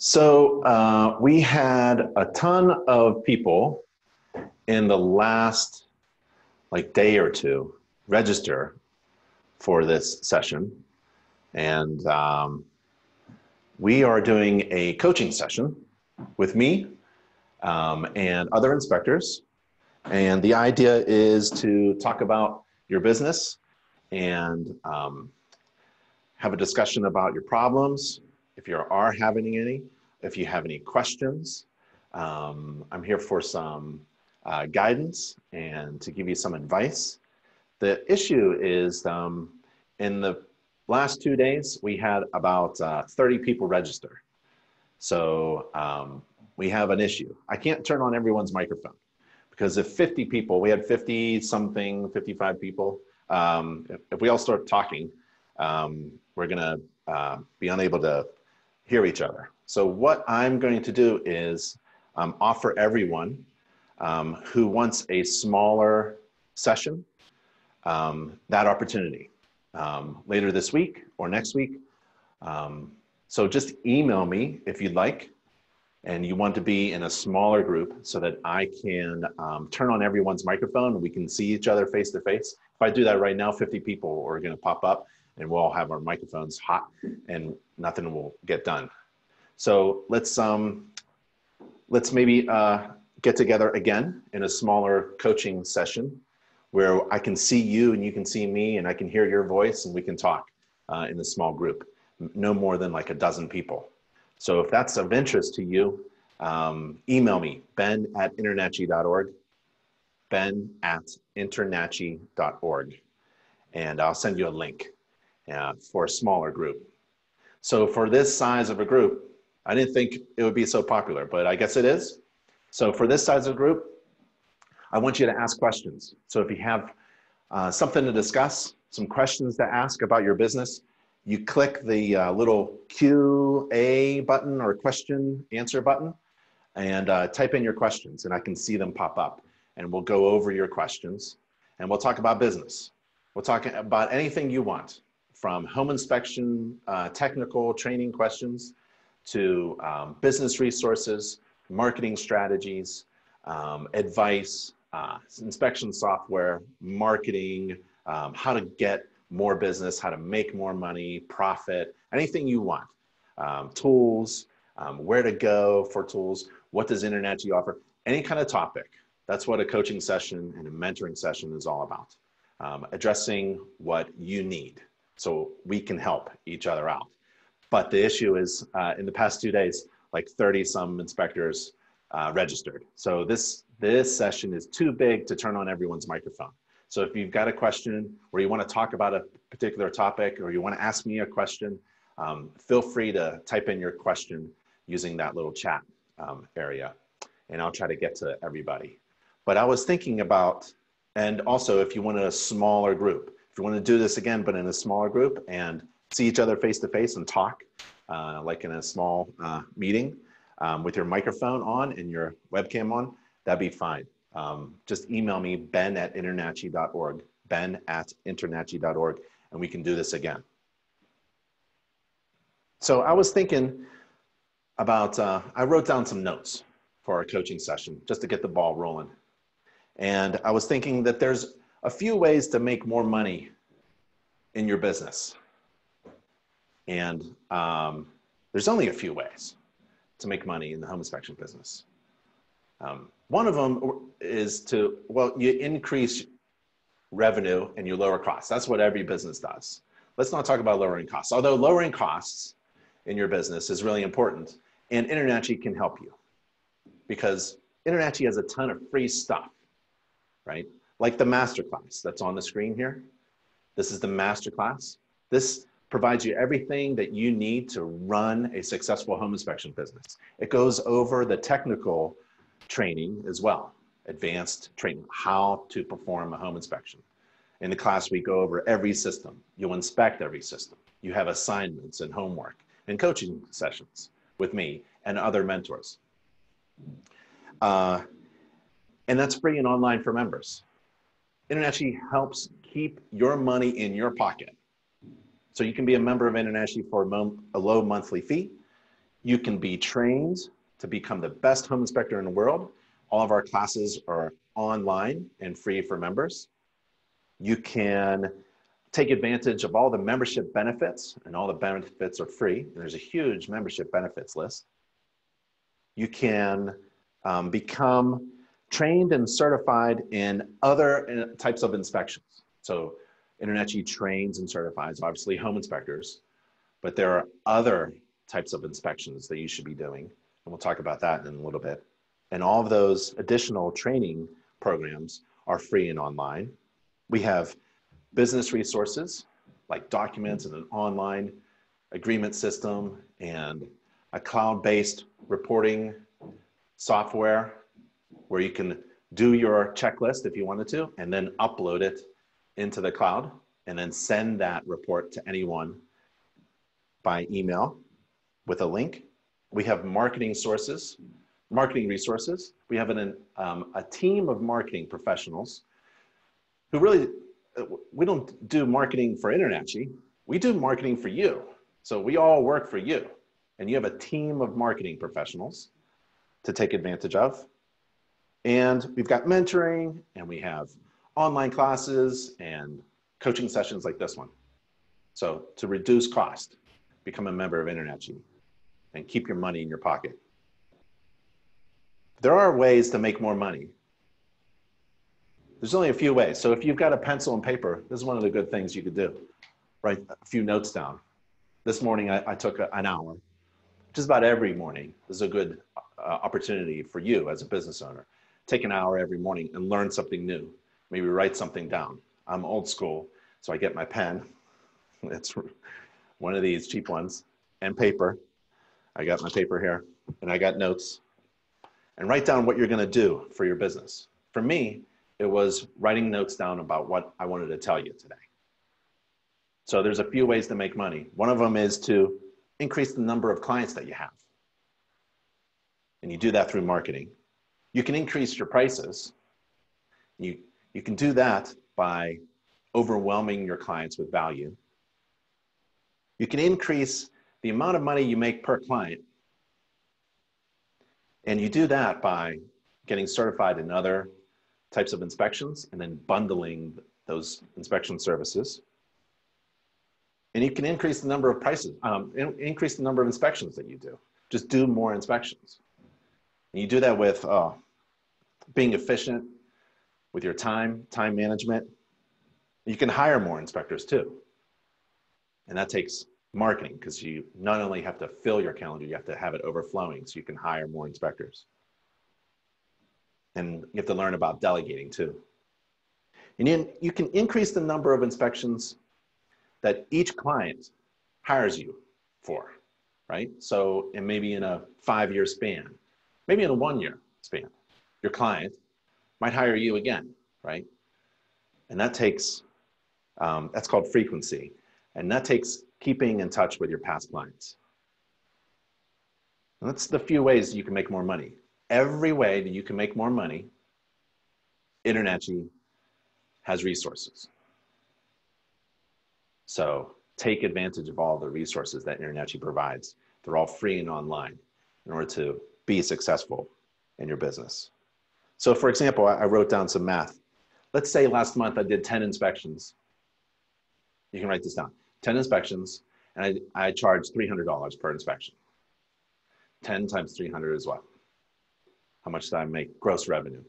So uh, we had a ton of people in the last like day or two register for this session, and um, we are doing a coaching session with me um, and other inspectors. And the idea is to talk about your business and um, have a discussion about your problems, if you are having any, if you have any questions. Um, I'm here for some uh, guidance and to give you some advice. The issue is um, in the last two days, we had about uh, 30 people register. So um, we have an issue. I can't turn on everyone's microphone because if 50 people, we had 50 something, 55 people, um, if, if, we all start talking, um, we're gonna uh, be unable to hear each other. So what I'm going to do is um, offer everyone um, who wants a smaller session um, that opportunity um, later this week or next week. Um, so just email me if you'd like and you want to be in a smaller group so that I can um, turn on everyone's microphone and we can see each other face to face. If I do that right now, 50 people are going to pop up and we'll all have our microphones hot and nothing will get done. So let's um, let's maybe uh, get together again in a smaller coaching session where I can see you and you can see me and I can hear your voice and we can talk uh, in a small group, no more than like a dozen people. So if that's of interest to you, um, email me, ben at internachi.org, ben at internachi.org, and I'll send you a link uh, for a smaller group. So for this size of a group, I didn't think it would be so popular, but I guess it is. So for this size of group, I want you to ask questions. So if you have uh, something to discuss, some questions to ask about your business, you click the uh, little QA button or question answer button and uh, type in your questions and I can see them pop up and we'll go over your questions and we'll talk about business. We'll talk about anything you want from home inspection, uh, technical training questions to um, business resources, marketing strategies, um, advice, uh, inspection software, marketing, um, how to get more business, how to make more money, profit, anything you want. Um, tools, um, where to go for tools, what does InterNACHI offer, any kind of topic. That's what a coaching session and a mentoring session is all about. Um, addressing what you need so we can help each other out. But the issue is uh, in the past two days, like 30 some inspectors uh, registered. So this, this session is too big to turn on everyone's microphone. So if you've got a question or you want to talk about a particular topic or you want to ask me a question, um, feel free to type in your question using that little chat um, area and I'll try to get to everybody. But I was thinking about, and also if you want a smaller group, you want to do this again, but in a smaller group and see each other face to face and talk, uh, like in a small uh, meeting um, with your microphone on and your webcam on, that'd be fine. Um, just email me, ben at internachi.org, ben at internachi.org, and we can do this again. So I was thinking about, uh, I wrote down some notes for our coaching session just to get the ball rolling. And I was thinking that there's a few ways to make more money in your business. And um, there's only a few ways to make money in the home inspection business. Um, one of them is to, well, you increase revenue and you lower costs. That's what every business does. Let's not talk about lowering costs. Although lowering costs in your business is really important, and InterNACHI can help you because InterNACHI has a ton of free stuff, right? Like the masterclass that's on the screen here. This is the masterclass. This provides you everything that you need to run a successful home inspection business. It goes over the technical training as well, advanced training, how to perform a home inspection. In the class, we go over every system. You'll inspect every system. You have assignments and homework and coaching sessions with me and other mentors. Uh, and that's free and online for members. InterNACHI helps keep your money in your pocket so you can be a member of InterNACHI for a low monthly fee. You can be trained to become the best home inspector in the world. All of our classes are online and free for members. You can take advantage of all the membership benefits, and all the benefits are free. There's a huge membership benefits list. You can um, become trained and certified in other uh, types of inspections. So InterNACHI trains and certifies, obviously, home inspectors, but there are other types of inspections that you should be doing. And we'll talk about that in a little bit. And all of those additional training programs are free and online. We have business resources like documents and an online agreement system and a cloud-based reporting software where you can do your checklist if you wanted to and then upload it into the cloud and then send that report to anyone by email with a link. We have marketing sources, marketing resources. We have an, um, a team of marketing professionals who really, we don't do marketing for InterNACHI, we do marketing for you. So we all work for you. And you have a team of marketing professionals to take advantage of. And we've got mentoring and we have online classes and coaching sessions like this one. So to reduce cost, become a member of InterNACHI and keep your money in your pocket. There are ways to make more money. There's only a few ways. So if you've got a pencil and paper, this is one of the good things you could do. Write a few notes down. This morning I, I took a, an hour. Just about every morning is a good uh, opportunity for you as a business owner. Take an hour every morning and learn something new maybe write something down. I'm old school, so I get my pen. It's one of these cheap ones and paper. I got my paper here and I got notes and write down what you're going to do for your business. For me, it was writing notes down about what I wanted to tell you today. So there's a few ways to make money. One of them is to increase the number of clients that you have. And you do that through marketing. You can increase your prices. You you can do that by overwhelming your clients with value. You can increase the amount of money you make per client. And you do that by getting certified in other types of inspections and then bundling those inspection services. And you can increase the number of prices, um, increase the number of inspections that you do. Just do more inspections. And you do that with uh, being efficient, with your time, time management. You can hire more inspectors too. And that takes marketing because you not only have to fill your calendar, you have to have it overflowing so you can hire more inspectors. And you have to learn about delegating too. And then you can increase the number of inspections that each client hires you for, right? So, and maybe in a five year span, maybe in a one year span, your client might hire you again, right? And that takes, um, that's called frequency. And that takes keeping in touch with your past clients. And that's the few ways you can make more money. Every way that you can make more money, InterNACHI has resources. So take advantage of all the resources that InterNACHI provides. They're all free and online in order to be successful in your business. So for example, I wrote down some math. Let's say last month I did 10 inspections. You can write this down. 10 inspections, and I, I charged $300 per inspection. 10 times 300 is what? How much did I make gross revenue?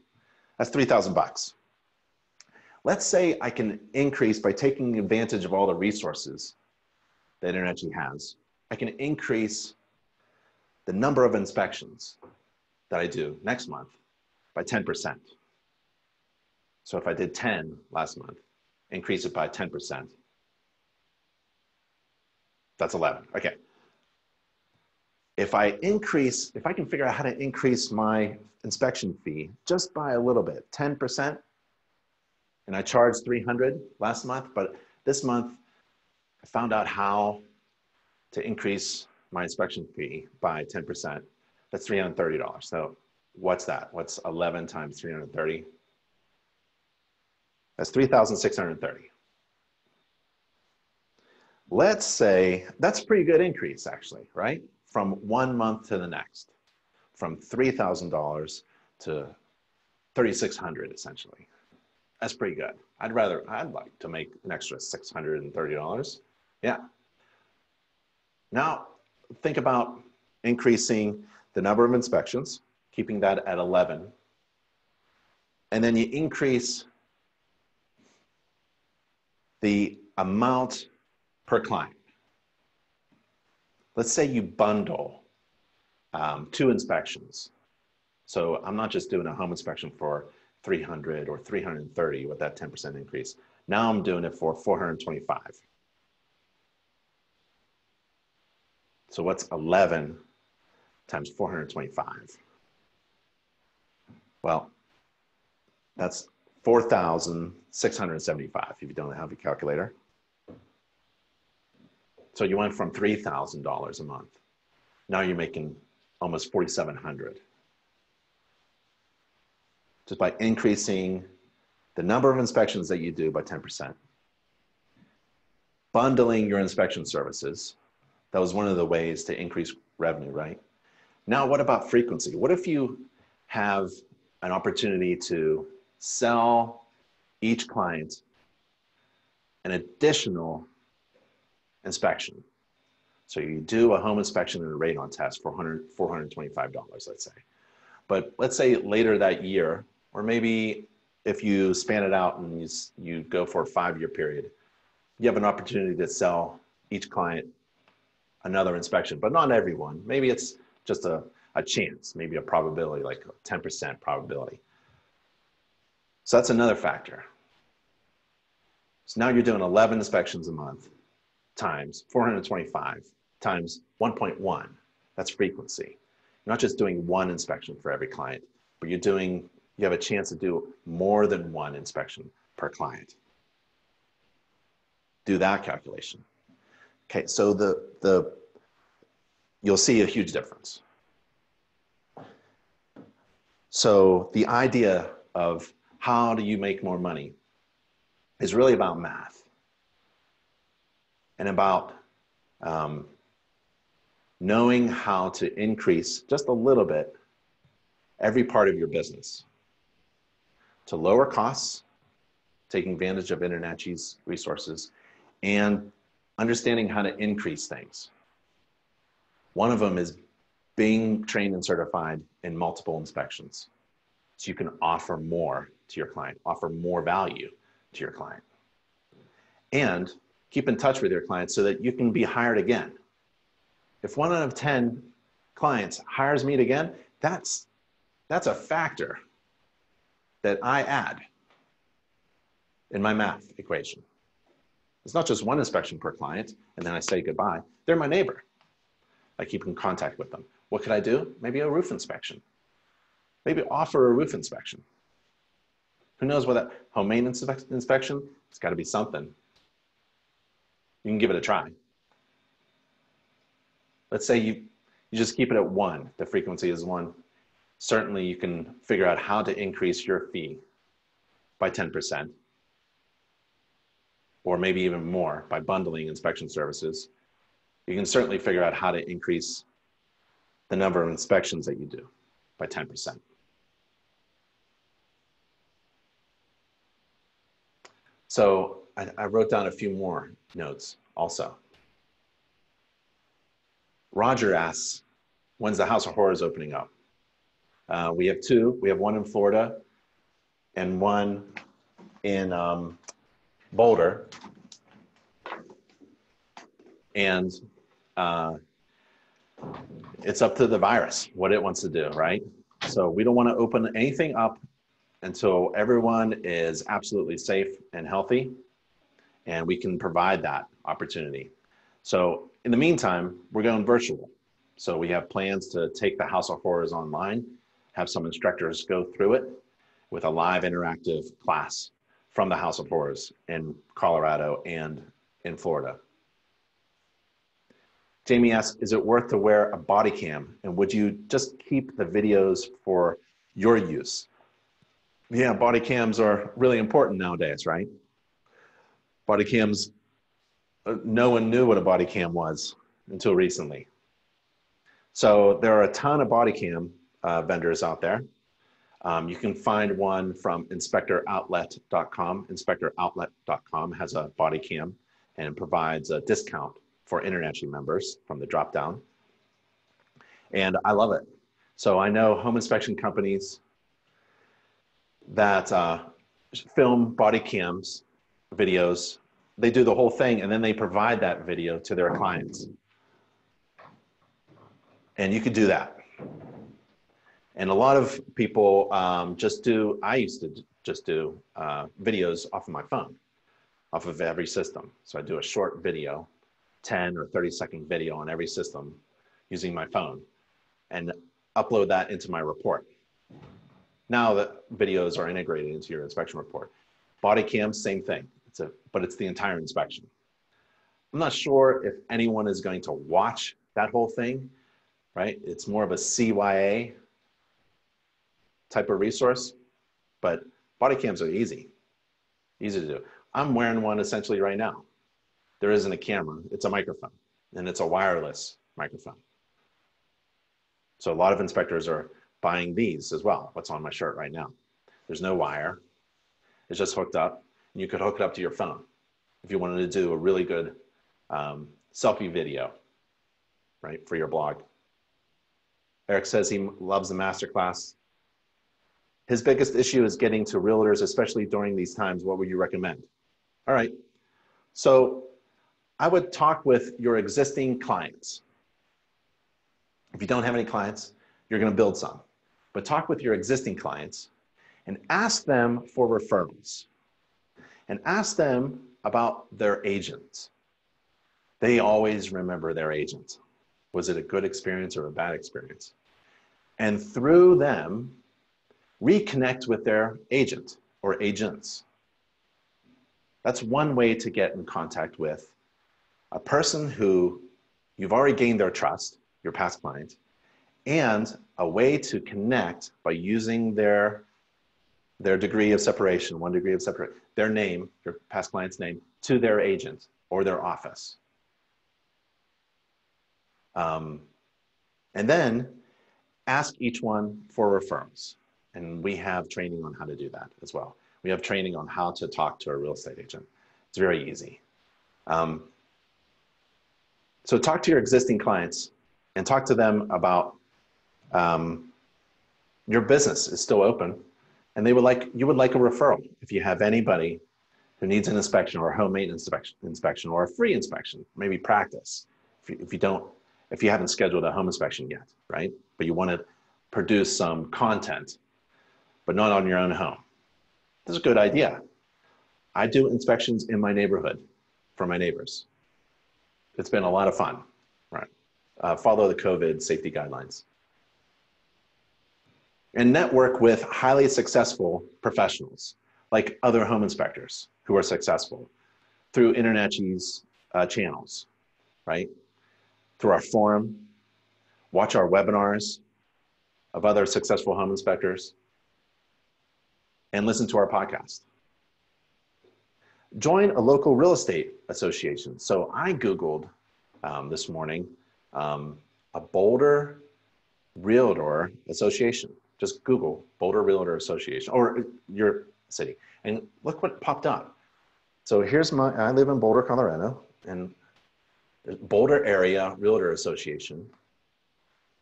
That's 3,000 bucks. Let's say I can increase by taking advantage of all the resources that InterNACHI has. I can increase the number of inspections that I do next month by 10%. So if I did 10 last month, increase it by 10%. That's 11, okay. If I increase, if I can figure out how to increase my inspection fee just by a little bit, 10%, and I charged 300 last month, but this month I found out how to increase my inspection fee by 10%. That's $330. So what's that? What's 11 times 330? That's 3,630. Let's say that's a pretty good increase, actually, right? from one month to the next, from $3,000 to 3,600 essentially. That's pretty good. I'd rather, I'd like to make an extra $630. Yeah. Now, think about increasing the number of inspections, keeping that at 11. And then you increase the amount per client. Let's say you bundle um, two inspections. So I'm not just doing a home inspection for 300 or 330 with that 10% increase. Now I'm doing it for 425. So what's 11 times 425? Well, that's 4,675 if you don't have a calculator. So you went from $3,000 a month. Now you're making almost 4,700 just by increasing the number of inspections that you do by 10%. Bundling your inspection services. That was one of the ways to increase revenue, right? Now, what about frequency? What if you have an opportunity to sell each client an additional inspection? So you do a home inspection and a radon test for $425, let's say. But let's say later that year, or maybe if you span it out and you, you go for a five year period, you have an opportunity to sell each client another inspection, but not everyone. Maybe it's just a, a chance, maybe a probability, like 10% probability. So that's another factor. So now you're doing 11 inspections a month times 425 times 1.1. That's frequency. You're not just doing one inspection for every client, but you're doing you have a chance to do more than one inspection per client. Do that calculation. Okay, so the, the, you'll see a huge difference. So the idea of how do you make more money is really about math and about um, knowing how to increase just a little bit every part of your business to lower costs, taking advantage of InterNACHI's resources, and understanding how to increase things. One of them is being trained and certified in multiple inspections. So you can offer more to your client, offer more value to your client. And keep in touch with your clients so that you can be hired again. If one out of 10 clients hires me again, that's, that's a factor that I add in my math equation. It's not just one inspection per client and then I say goodbye. They're my neighbor. I keep in contact with them. What could I do? Maybe a roof inspection. Maybe offer a roof inspection. Who knows what that home maintenance inspection? It's got to be something. You can give it a try. Let's say you, you just keep it at one. The frequency is one certainly you can figure out how to increase your fee by 10% or maybe even more by bundling inspection services. You can certainly figure out how to increase the number of inspections that you do by 10%. So I, I wrote down a few more notes also. Roger asks, when's the House of Horrors opening up? Uh, we have two. We have one in Florida and one in um, Boulder. And uh, it's up to the virus what it wants to do, right? So we don't want to open anything up until everyone is absolutely safe and healthy, and we can provide that opportunity. So in the meantime, we're going virtual. So we have plans to take the House of Horrors online have some instructors go through it with a live interactive class from the House of Horrors in Colorado and in Florida. Jamie asks, is it worth to wear a body cam? And would you just keep the videos for your use? Yeah, body cams are really important nowadays, right? Body cams, uh, no one knew what a body cam was until recently. So there are a ton of body cam uh, vendors out there. Um, you can find one from inspectoroutlet.com. Inspectoroutlet.com has a body cam and provides a discount for InterNACHI members from the drop down. And I love it. So I know home inspection companies that uh, film body cams, videos. They do the whole thing and then they provide that video to their clients. And you could do that. And a lot of people um, just do, I used to just do uh, videos off of my phone, off of every system. So I do a short video, 10 or 30 second video on every system using my phone and upload that into my report. Now the videos are integrated into your inspection report. Body cam, same thing. It's a, but it's the entire inspection. I'm not sure if anyone is going to watch that whole thing, right? It's more of a CYA type of resource, but body cams are easy, easy to do. I'm wearing one essentially right now. There isn't a camera, it's a microphone, and it's a wireless microphone. So a lot of inspectors are buying these as well, what's on my shirt right now. There's no wire, it's just hooked up, and you could hook it up to your phone if you wanted to do a really good um, selfie video, right, for your blog. Eric says he loves the masterclass. His biggest issue is getting to realtors, especially during these times. What would you recommend? All right. So I would talk with your existing clients. If you don't have any clients, you're going to build some. But talk with your existing clients and ask them for referrals and ask them about their agents. They always remember their agent. Was it a good experience or a bad experience? And through them, reconnect with their agent or agents. That's one way to get in contact with a person who you've already gained their trust, your past client, and a way to connect by using their their degree of separation, one degree of separation, their name, your past client's name, to their agent or their office. Um, and then ask each one for referrals. And we have training on how to do that as well. We have training on how to talk to a real estate agent. It's very easy. Um, so talk to your existing clients and talk to them about um, your business is still open and they would like, you would like a referral. If you have anybody who needs an inspection or a home maintenance inspection, inspection or a free inspection, maybe practice. If you, if you don't, if you haven't scheduled a home inspection yet, right? But you want to produce some content but not on your own home. This is a good idea. I do inspections in my neighborhood for my neighbors. It's been a lot of fun, right? Uh, follow the COVID safety guidelines. And network with highly successful professionals, like other home inspectors who are successful through InterNACHI's uh, channels, right? Through our forum, watch our webinars of other successful home inspectors, and listen to our podcast. Join a local real estate association. So I Googled um, this morning um, a Boulder Realtor Association. Just Google Boulder Realtor Association or your city and look what popped up. So here's my, I live in Boulder, Colorado and Boulder Area Realtor Association.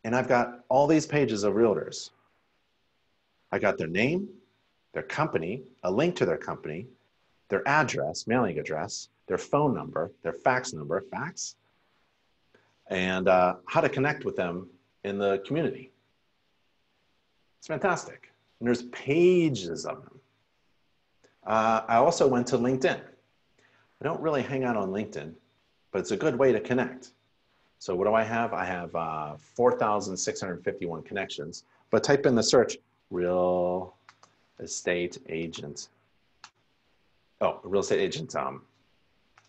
And I've got all these pages of realtors. I got their name, their company, a link to their company, their address, mailing address, their phone number, their fax number, fax, and uh, how to connect with them in the community. It's fantastic. And there's pages of them. Uh, I also went to LinkedIn. I don't really hang out on LinkedIn, but it's a good way to connect. So what do I have? I have uh, 4,651 connections, but type in the search, real estate agent. Oh, real estate agent um,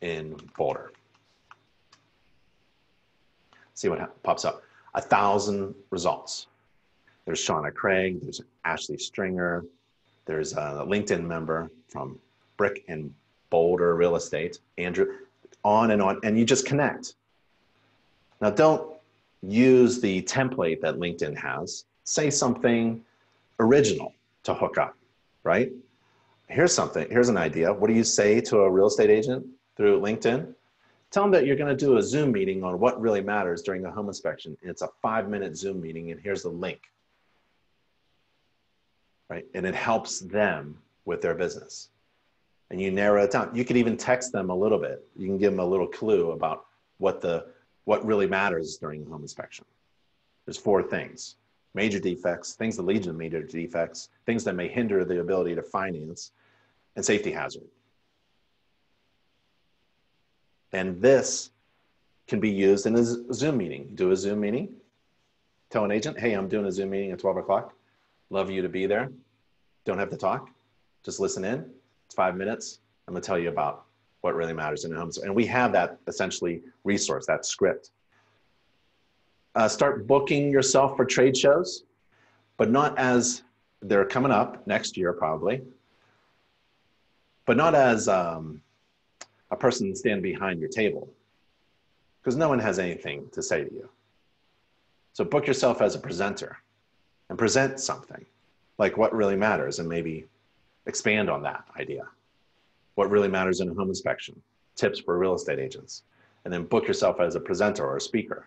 in Boulder. See what pops up. A thousand results. There's Shauna Craig, there's Ashley Stringer, there's a LinkedIn member from Brick and Boulder Real Estate, Andrew, on and on, and you just connect. Now, don't use the template that LinkedIn has, say something original to hook up, right? Here's something, here's an idea. What do you say to a real estate agent through LinkedIn? Tell them that you're going to do a Zoom meeting on what really matters during a home inspection. It's a five minute Zoom meeting, and here's the link. Right? And it helps them with their business. And you narrow it down. You could even text them a little bit. You can give them a little clue about what the what really matters during a home inspection. There's four things major defects, things that lead to major defects, things that may hinder the ability to finance, and safety hazard. And this can be used in a Zoom meeting. Do a Zoom meeting, tell an agent, hey, I'm doing a Zoom meeting at 12 o'clock. Love you to be there. Don't have to talk, just listen in. It's five minutes. I'm gonna tell you about what really matters in a home. And we have that essentially resource, that script. Uh, start booking yourself for trade shows, but not as they're coming up next year probably, but not as um, a person stand behind your table because no one has anything to say to you. So book yourself as a presenter and present something like what really matters and maybe expand on that idea. What really matters in a home inspection, tips for real estate agents, and then book yourself as a presenter or a speaker.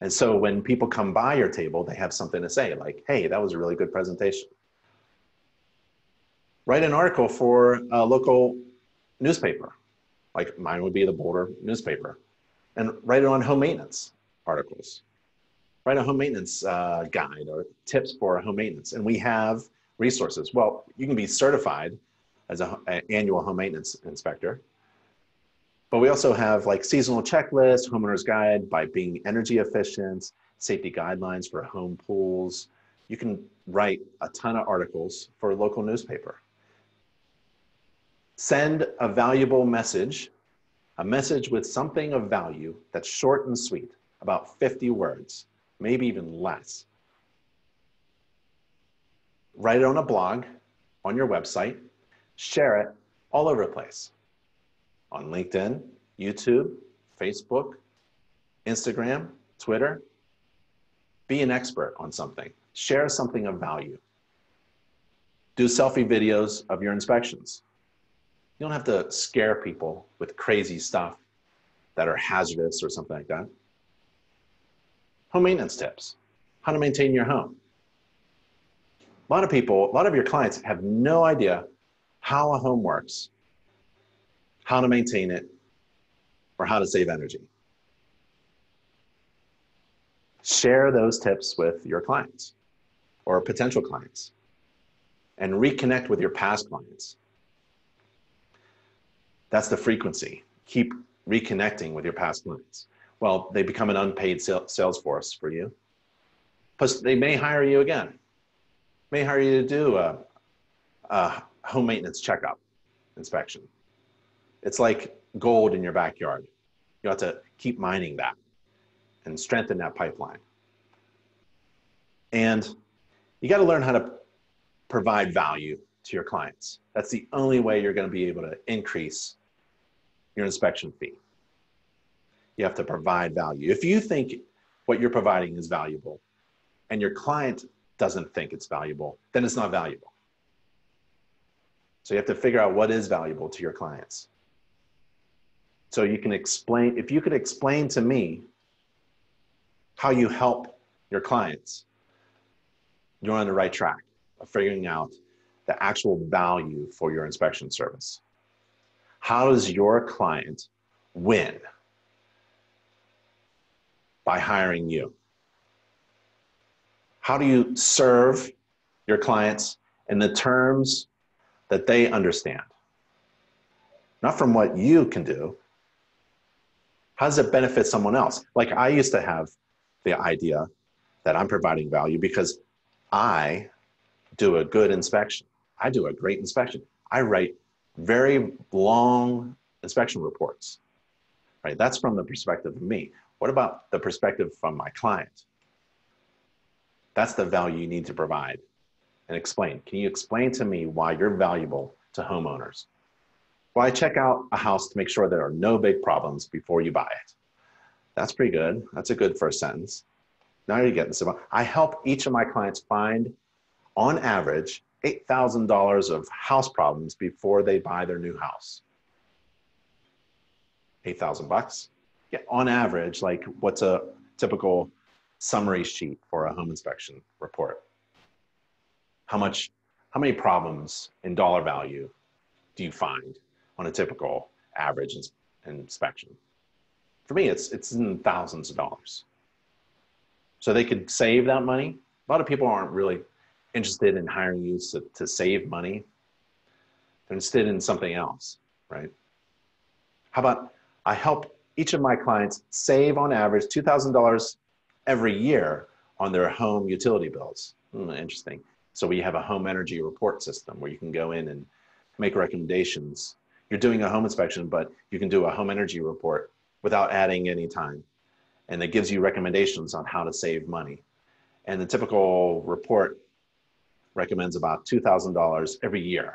And so when people come by your table, they have something to say like, hey, that was a really good presentation. Write an article for a local newspaper, like mine would be the Boulder newspaper, and write it on home maintenance articles. Write a home maintenance uh, guide or tips for home maintenance. And we have resources. Well, you can be certified as an annual home maintenance inspector. But we also have like seasonal checklists, homeowner's guide by being energy efficient, safety guidelines for home pools. You can write a ton of articles for a local newspaper. Send a valuable message, a message with something of value that's short and sweet, about 50 words, maybe even less. Write it on a blog, on your website, share it all over the place on LinkedIn, YouTube, Facebook, Instagram, Twitter. Be an expert on something. Share something of value. Do selfie videos of your inspections. You don't have to scare people with crazy stuff that are hazardous or something like that. Home maintenance tips, how to maintain your home. A lot of people, a lot of your clients have no idea how a home works, how to maintain it, or how to save energy. Share those tips with your clients or potential clients and reconnect with your past clients. That's the frequency. Keep reconnecting with your past clients. Well, they become an unpaid sales force for you. Plus, they may hire you again. May hire you to do a, a home maintenance checkup inspection. It's like gold in your backyard. You have to keep mining that and strengthen that pipeline. And you got to learn how to provide value to your clients. That's the only way you're going to be able to increase your inspection fee. You have to provide value. If you think what you're providing is valuable and your client doesn't think it's valuable, then it's not valuable. So you have to figure out what is valuable to your clients. So you can explain, if you could explain to me how you help your clients, you're on the right track of figuring out the actual value for your inspection service. How does your client win by hiring you? How do you serve your clients in the terms that they understand? Not from what you can do. How does it benefit someone else? Like I used to have the idea that I'm providing value because I do a good inspection. I do a great inspection. I write very long inspection reports, right? That's from the perspective of me. What about the perspective from my client? That's the value you need to provide and explain. Can you explain to me why you're valuable to homeowners? Why check out a house to make sure there are no big problems before you buy it? That's pretty good. That's a good first sentence. Now you're getting some. I help each of my clients find, on average, $8,000 of house problems before they buy their new house. 8,000 bucks. Yeah, on average, like what's a typical summary sheet for a home inspection report? How much, how many problems in dollar value do you find on a typical average ins- inspection? For me, it's, it's in thousands of dollars. So they could save that money. A lot of people aren't really interested in hiring you to, to save money. They're interested in something else, right? How about I help each of my clients save on average $2,000 every year on their home utility bills. Hmm, interesting. So we have a home energy report system where you can go in and make recommendations. You're doing a home inspection, but you can do a home energy report without adding any time. And it gives you recommendations on how to save money. And the typical report recommends about $2,000 every year.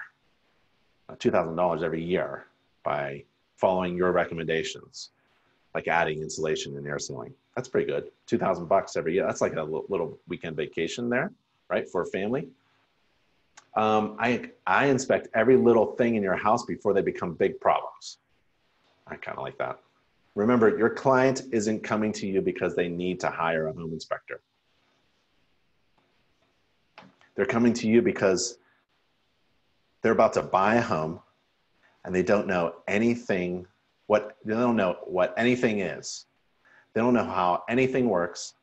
Uh, $2,000 every year by following your recommendations, like adding insulation and air sealing. That's pretty good. 2000 bucks every year. That's like a little weekend vacation there, right? For a family. Um, I, I inspect every little thing in your house before they become big problems. I kind of like that. Remember, your client isn't coming to you because they need to hire a home inspector. They're coming to you because they're about to buy a home and they don't know anything what they don't know what anything is they don't know how anything works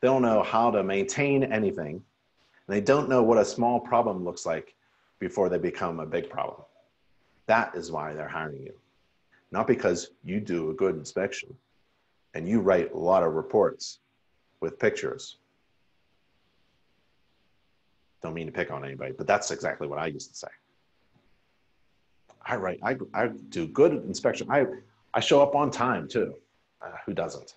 they don't know how to maintain anything and they don't know what a small problem looks like before they become a big problem that is why they're hiring you not because you do a good inspection and you write a lot of reports with pictures don't mean to pick on anybody but that's exactly what i used to say I write, I, I do good inspection. I, I show up on time too. Uh, who doesn't?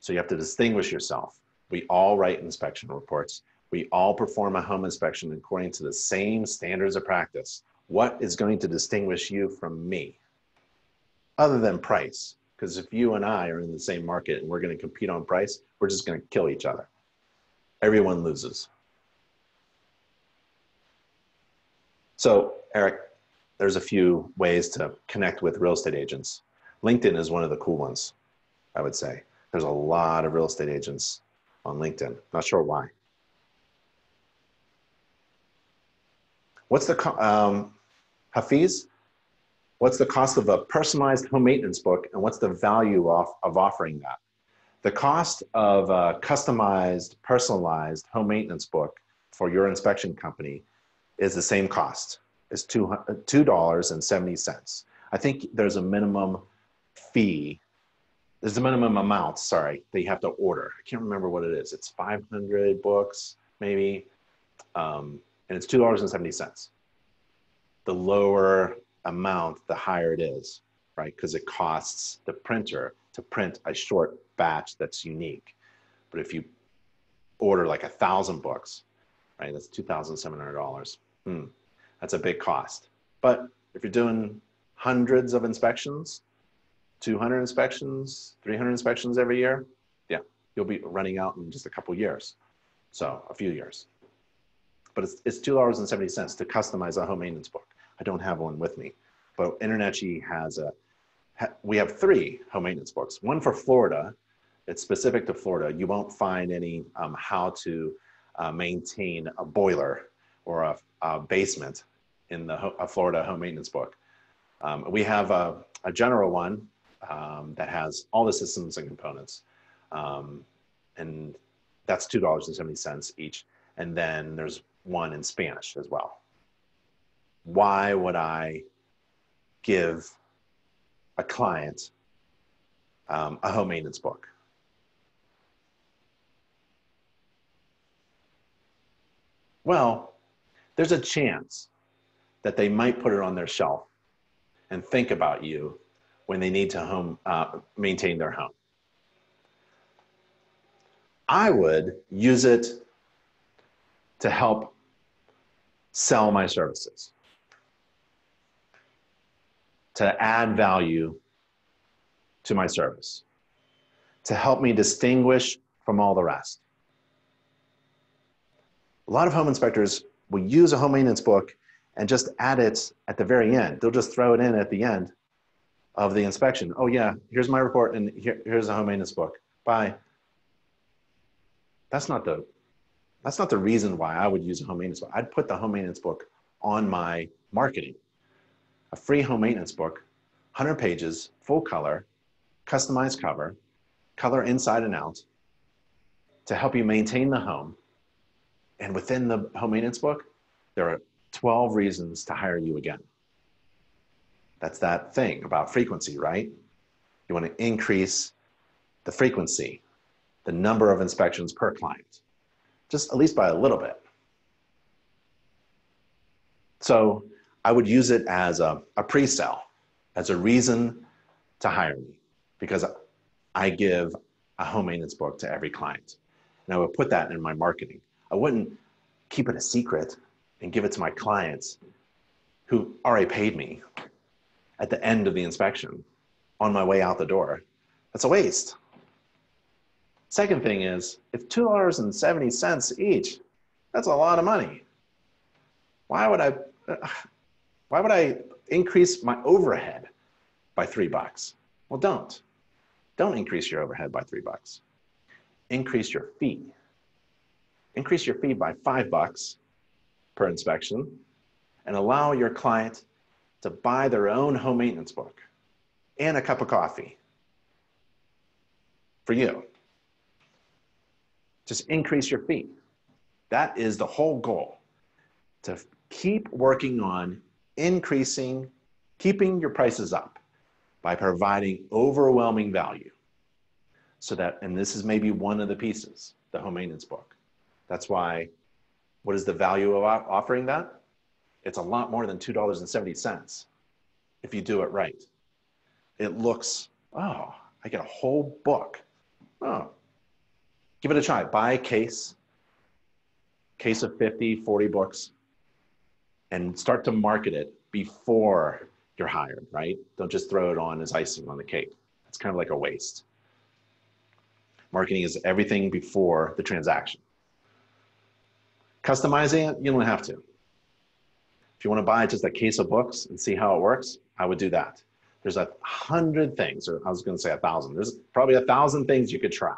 So you have to distinguish yourself. We all write inspection reports. We all perform a home inspection according to the same standards of practice. What is going to distinguish you from me? Other than price. Because if you and I are in the same market and we're going to compete on price, we're just going to kill each other. Everyone loses. So, Eric, there's a few ways to connect with real estate agents. LinkedIn is one of the cool ones, I would say. There's a lot of real estate agents on LinkedIn. Not sure why. What's the um, Hafiz? What's the cost of a personalized home maintenance book, and what's the value of, of offering that? The cost of a customized, personalized home maintenance book for your inspection company is the same cost is $2.70. I think there's a minimum fee. There's a minimum amount, sorry, that you have to order. I can't remember what it is. It's 500 books, maybe. Um, and it's $2.70. The lower amount, the higher it is, right? Because it costs the printer to print a short batch that's unique. But if you order like a thousand books, right, that's $2,700. Hmm that's a big cost. But if you're doing hundreds of inspections, 200 inspections, 300 inspections every year, yeah, you'll be running out in just a couple years. So a few years. But it's, it's $2.70 to customize a home maintenance book. I don't have one with me, but InterNACHI has a, we have three home maintenance books. One for Florida, it's specific to Florida. You won't find any um, how to uh, maintain a boiler or a, a basement in the a Florida home maintenance book. Um, we have a, a general one um, that has all the systems and components. Um, and that's $2.70 each. And then there's one in Spanish as well. Why would I give a client um, a home maintenance book? Well, there's a chance that they might put it on their shelf and think about you when they need to home uh, maintain their home. I would use it to help sell my services, to add value to my service. to help me distinguish from all the rest. A lot of home inspectors will use a home maintenance book and just add it at the very end. They'll just throw it in at the end of the inspection. Oh yeah, here's my report and here, here's a home maintenance book. Bye. That's not the that's not the reason why I would use a home maintenance book. I'd put the home maintenance book on my marketing. A free home maintenance book, 100 pages, full color, customized cover, color inside and out to help you maintain the home. And within the home maintenance book, there are 12 reasons to hire you again. That's that thing about frequency, right? You want to increase the frequency, the number of inspections per client, just at least by a little bit. So I would use it as a, a pre-sell, as a reason to hire me because I give a home maintenance book to every client. And I would put that in my marketing. I wouldn't keep it a secret and give it to my clients who already paid me at the end of the inspection on my way out the door. That's a waste. Second thing is, if $2.70 each, that's a lot of money. Why would I, why would I increase my overhead by three bucks? Well, don't. Don't increase your overhead by three bucks. Increase your fee. Increase your fee by five bucks per inspection and allow your client to buy their own home maintenance book and a cup of coffee for you. Just increase your fee. That is the whole goal to keep working on increasing, keeping your prices up by providing overwhelming value. So that, and this is maybe one of the pieces, the home maintenance book. That's why what is the value of offering that? It's a lot more than $2.70 if you do it right. It looks, oh, I get a whole book. Oh, give it a try. Buy a case, case of 50, 40 books, and start to market it before you're hired, right? Don't just throw it on as icing on the cake. It's kind of like a waste. Marketing is everything before the transaction. Customizing it, you don't have to. If you want to buy just a case of books and see how it works, I would do that. There's a hundred things, or I was going to say a thousand. There's probably a thousand things you could try.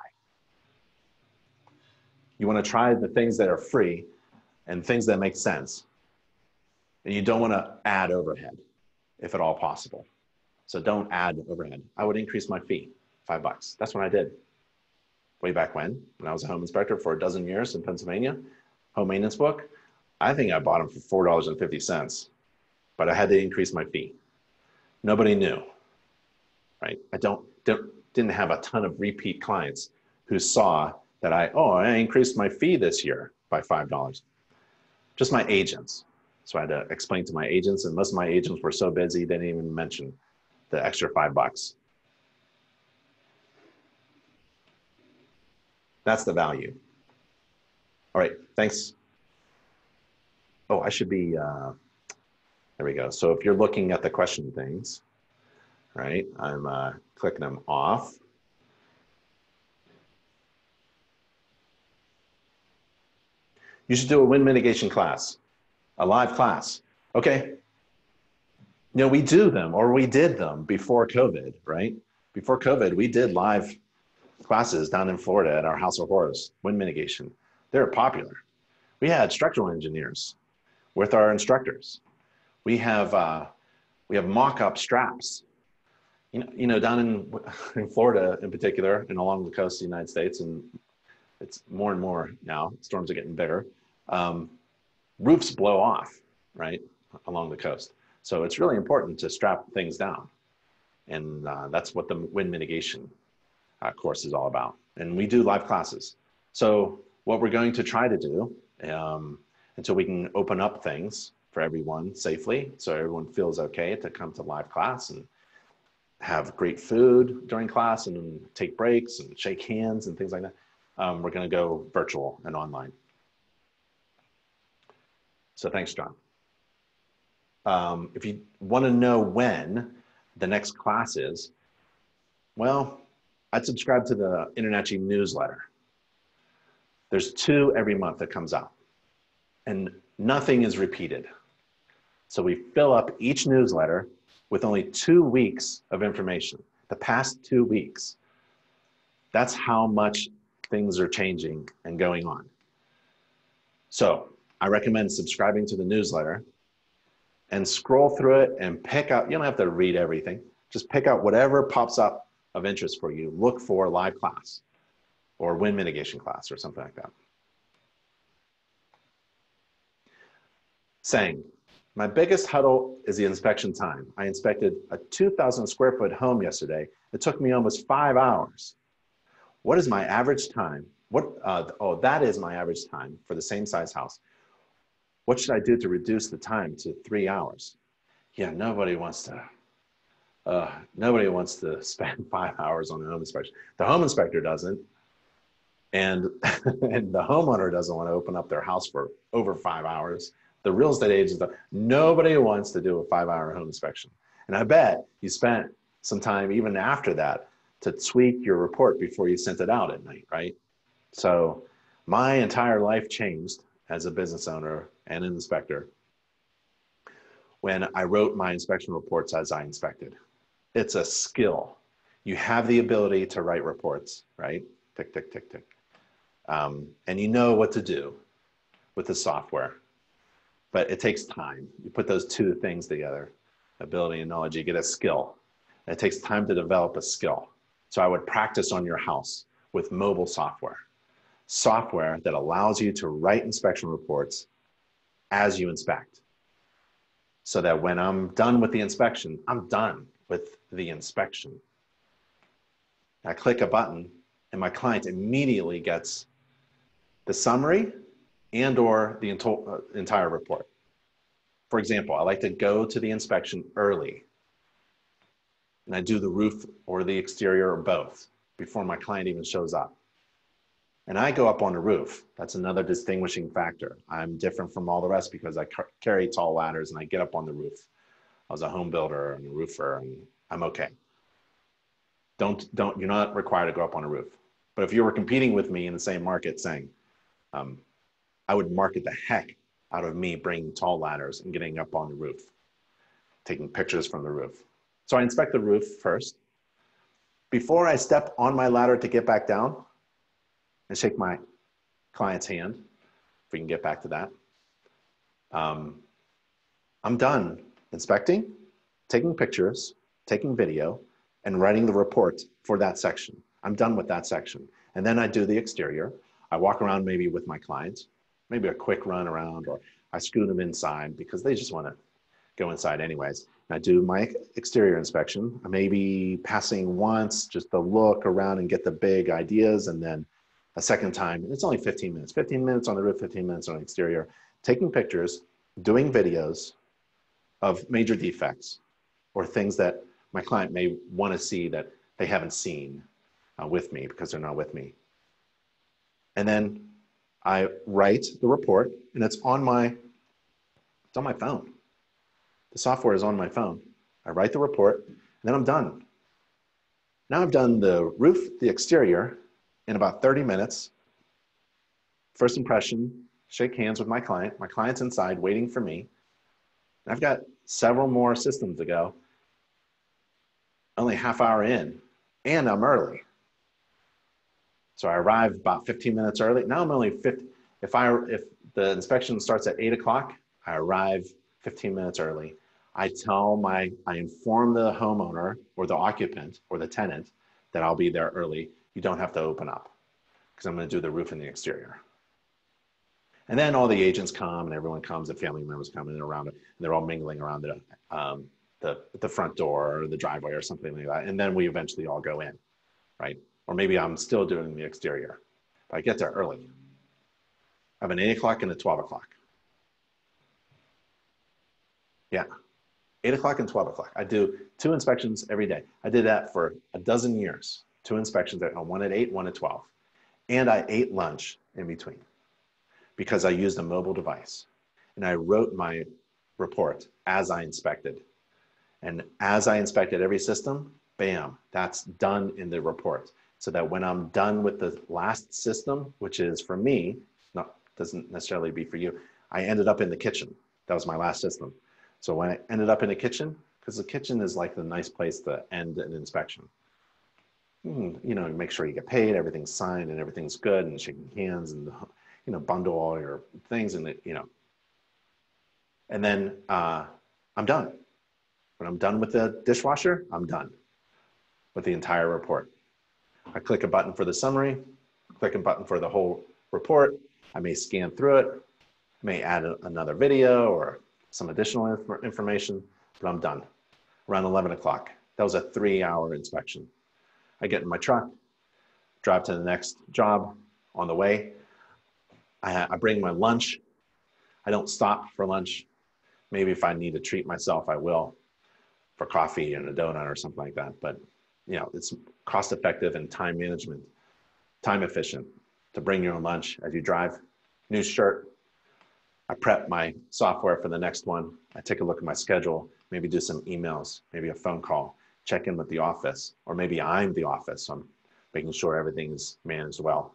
You want to try the things that are free and things that make sense. And you don't want to add overhead if at all possible. So don't add overhead. I would increase my fee, five bucks. That's what I did way back when, when I was a home inspector for a dozen years in Pennsylvania home maintenance book. I think I bought them for four dollars and fifty cents, but I had to increase my fee. Nobody knew, right? I don't didn't have a ton of repeat clients who saw that I oh I increased my fee this year by five dollars. Just my agents. So I had to explain to my agents, and most of my agents were so busy they didn't even mention the extra five bucks. That's the value. All right, thanks. Oh, I should be, uh, there we go. So if you're looking at the question things, right, I'm uh, clicking them off. You should do a wind mitigation class, a live class. Okay. You know, we do them or we did them before COVID, right? Before COVID, we did live classes down in Florida at our House of Horrors, wind mitigation they're popular. We had structural engineers with our instructors. We have uh, we have mock-up straps. You know, you know, down in in Florida in particular, and along the coast of the United States, and it's more and more now. Storms are getting bigger. Um, roofs blow off, right, along the coast. So it's really important to strap things down, and uh, that's what the wind mitigation uh, course is all about. And we do live classes. So what we're going to try to do um, until we can open up things for everyone safely so everyone feels okay to come to live class and have great food during class and take breaks and shake hands and things like that. Um, we're going to go virtual and online. So thanks, John. Um, if you want to know when the next class is, well, I'd subscribe to the InterNACHI newsletter. There's two every month that comes out, and nothing is repeated. So we fill up each newsletter with only two weeks of information, the past two weeks. That's how much things are changing and going on. So I recommend subscribing to the newsletter and scroll through it and pick out, you don't have to read everything, just pick out whatever pops up of interest for you. Look for live class or wind mitigation class or something like that. Saying, my biggest huddle is the inspection time. I inspected a 2,000 square foot home yesterday. It took me almost five hours. What is my average time? What, uh, oh, that is my average time for the same size house. What should I do to reduce the time to three hours? Yeah, nobody wants to, uh, nobody wants to spend five hours on a home inspection. The home inspector doesn't, and, and the homeowner doesn't want to open up their house for over five hours. The real estate agent, nobody wants to do a five hour home inspection. And I bet you spent some time even after that to tweak your report before you sent it out at night, right? So my entire life changed as a business owner and an inspector when I wrote my inspection reports as I inspected. It's a skill. You have the ability to write reports, right? Tick, tick, tick, tick. Um, and you know what to do with the software. But it takes time. You put those two things together ability and knowledge, you get a skill. it takes time to develop a skill. So I would practice on your house with mobile software software that allows you to write inspection reports as you inspect. So that when I'm done with the inspection, I'm done with the inspection. I click a button and my client immediately gets the summary and or the uh, entire report. For example, I like to go to the inspection early and I do the roof or the exterior or both before my client even shows up and I go up on the roof. That's another distinguishing factor. I'm different from all the rest because I carry tall ladders and I get up on the roof. I was a home builder and a roofer, and I'm okay. Don't don't you're not required to go up on a roof. But if you were competing with me in the same market, saying, um, I would market the heck out of me bringing tall ladders and getting up on the roof, taking pictures from the roof. So I inspect the roof first. Before I step on my ladder to get back down, and shake my client's hand, if we can get back to that. Um, I'm done inspecting, taking pictures, taking video, and writing the report for that section. I'm done with that section. And then I do the exterior. I walk around maybe with my clients, maybe a quick run around, or I scoot them inside because they just want to go inside anyways. I do my exterior inspection. I may be passing once just to look around and get the big ideas and then a second time. It's only 15 minutes, 15 minutes on the roof, 15 minutes on the exterior, taking pictures, doing videos of major defects or things that my client may want to see that they haven't seen uh, with me because they're not with me. And then I write the report and it's on my, it's on my phone. The software is on my phone. I write the report and then I'm done. Now I've done the roof, the exterior, in about 30 minutes. First impression, shake hands with my client. My client's inside waiting for me. I've got several more systems to go. Only half hour in, and I'm early. So I arrived about 15 minutes early. Now I'm only 50. If I if the inspection starts at eight o'clock, I arrive 15 minutes early. I tell my I inform the homeowner or the occupant or the tenant that I'll be there early you don't have to open up because I'm going to do the roof and the exterior. And then all the agents come and everyone comes and family members come in and around and they're all mingling around the, um, the, the front door or the driveway or something like that. And then we eventually all go in, right? Or maybe I'm still doing the exterior, but I get there early. I have an eight o'clock and a 12 o'clock. Yeah, eight o'clock and 12 o'clock. I do two inspections every day. I did that for a dozen years two inspections, one at eight, one at 12. And I ate lunch in between because I used a mobile device. And I wrote my report as I inspected. And as I inspected every system, bam, that's done in the report. So that when I'm done with the last system, which is for me, not doesn't necessarily be for you, I ended up in the kitchen. That was my last system. So when I ended up in the kitchen, because the kitchen is like the nice place to end an inspection. Hmm, you know, make sure you get paid, everything's signed, and everything's good, and shaking hands, and you know, bundle all your things, and you know, and then uh, I'm done. When I'm done with the dishwasher, I'm done with the entire report. I click a button for the summary, click a button for the whole report. I may scan through it, I may add a, another video or some additional inf information, but I'm done. Around 11 o'clock. That was a three hour inspection. I get in my truck, drive to the next job on the way. I, I bring my lunch. I don't stop for lunch. Maybe if I need to treat myself, I will for coffee and a donut or something like that. But you know, it's cost effective and time management, time efficient to bring your own lunch as you drive. New shirt. I prep my software for the next one. I take a look at my schedule, maybe do some emails, maybe a phone call, check in with the office, or maybe I'm the office. So I'm making sure everything's managed well.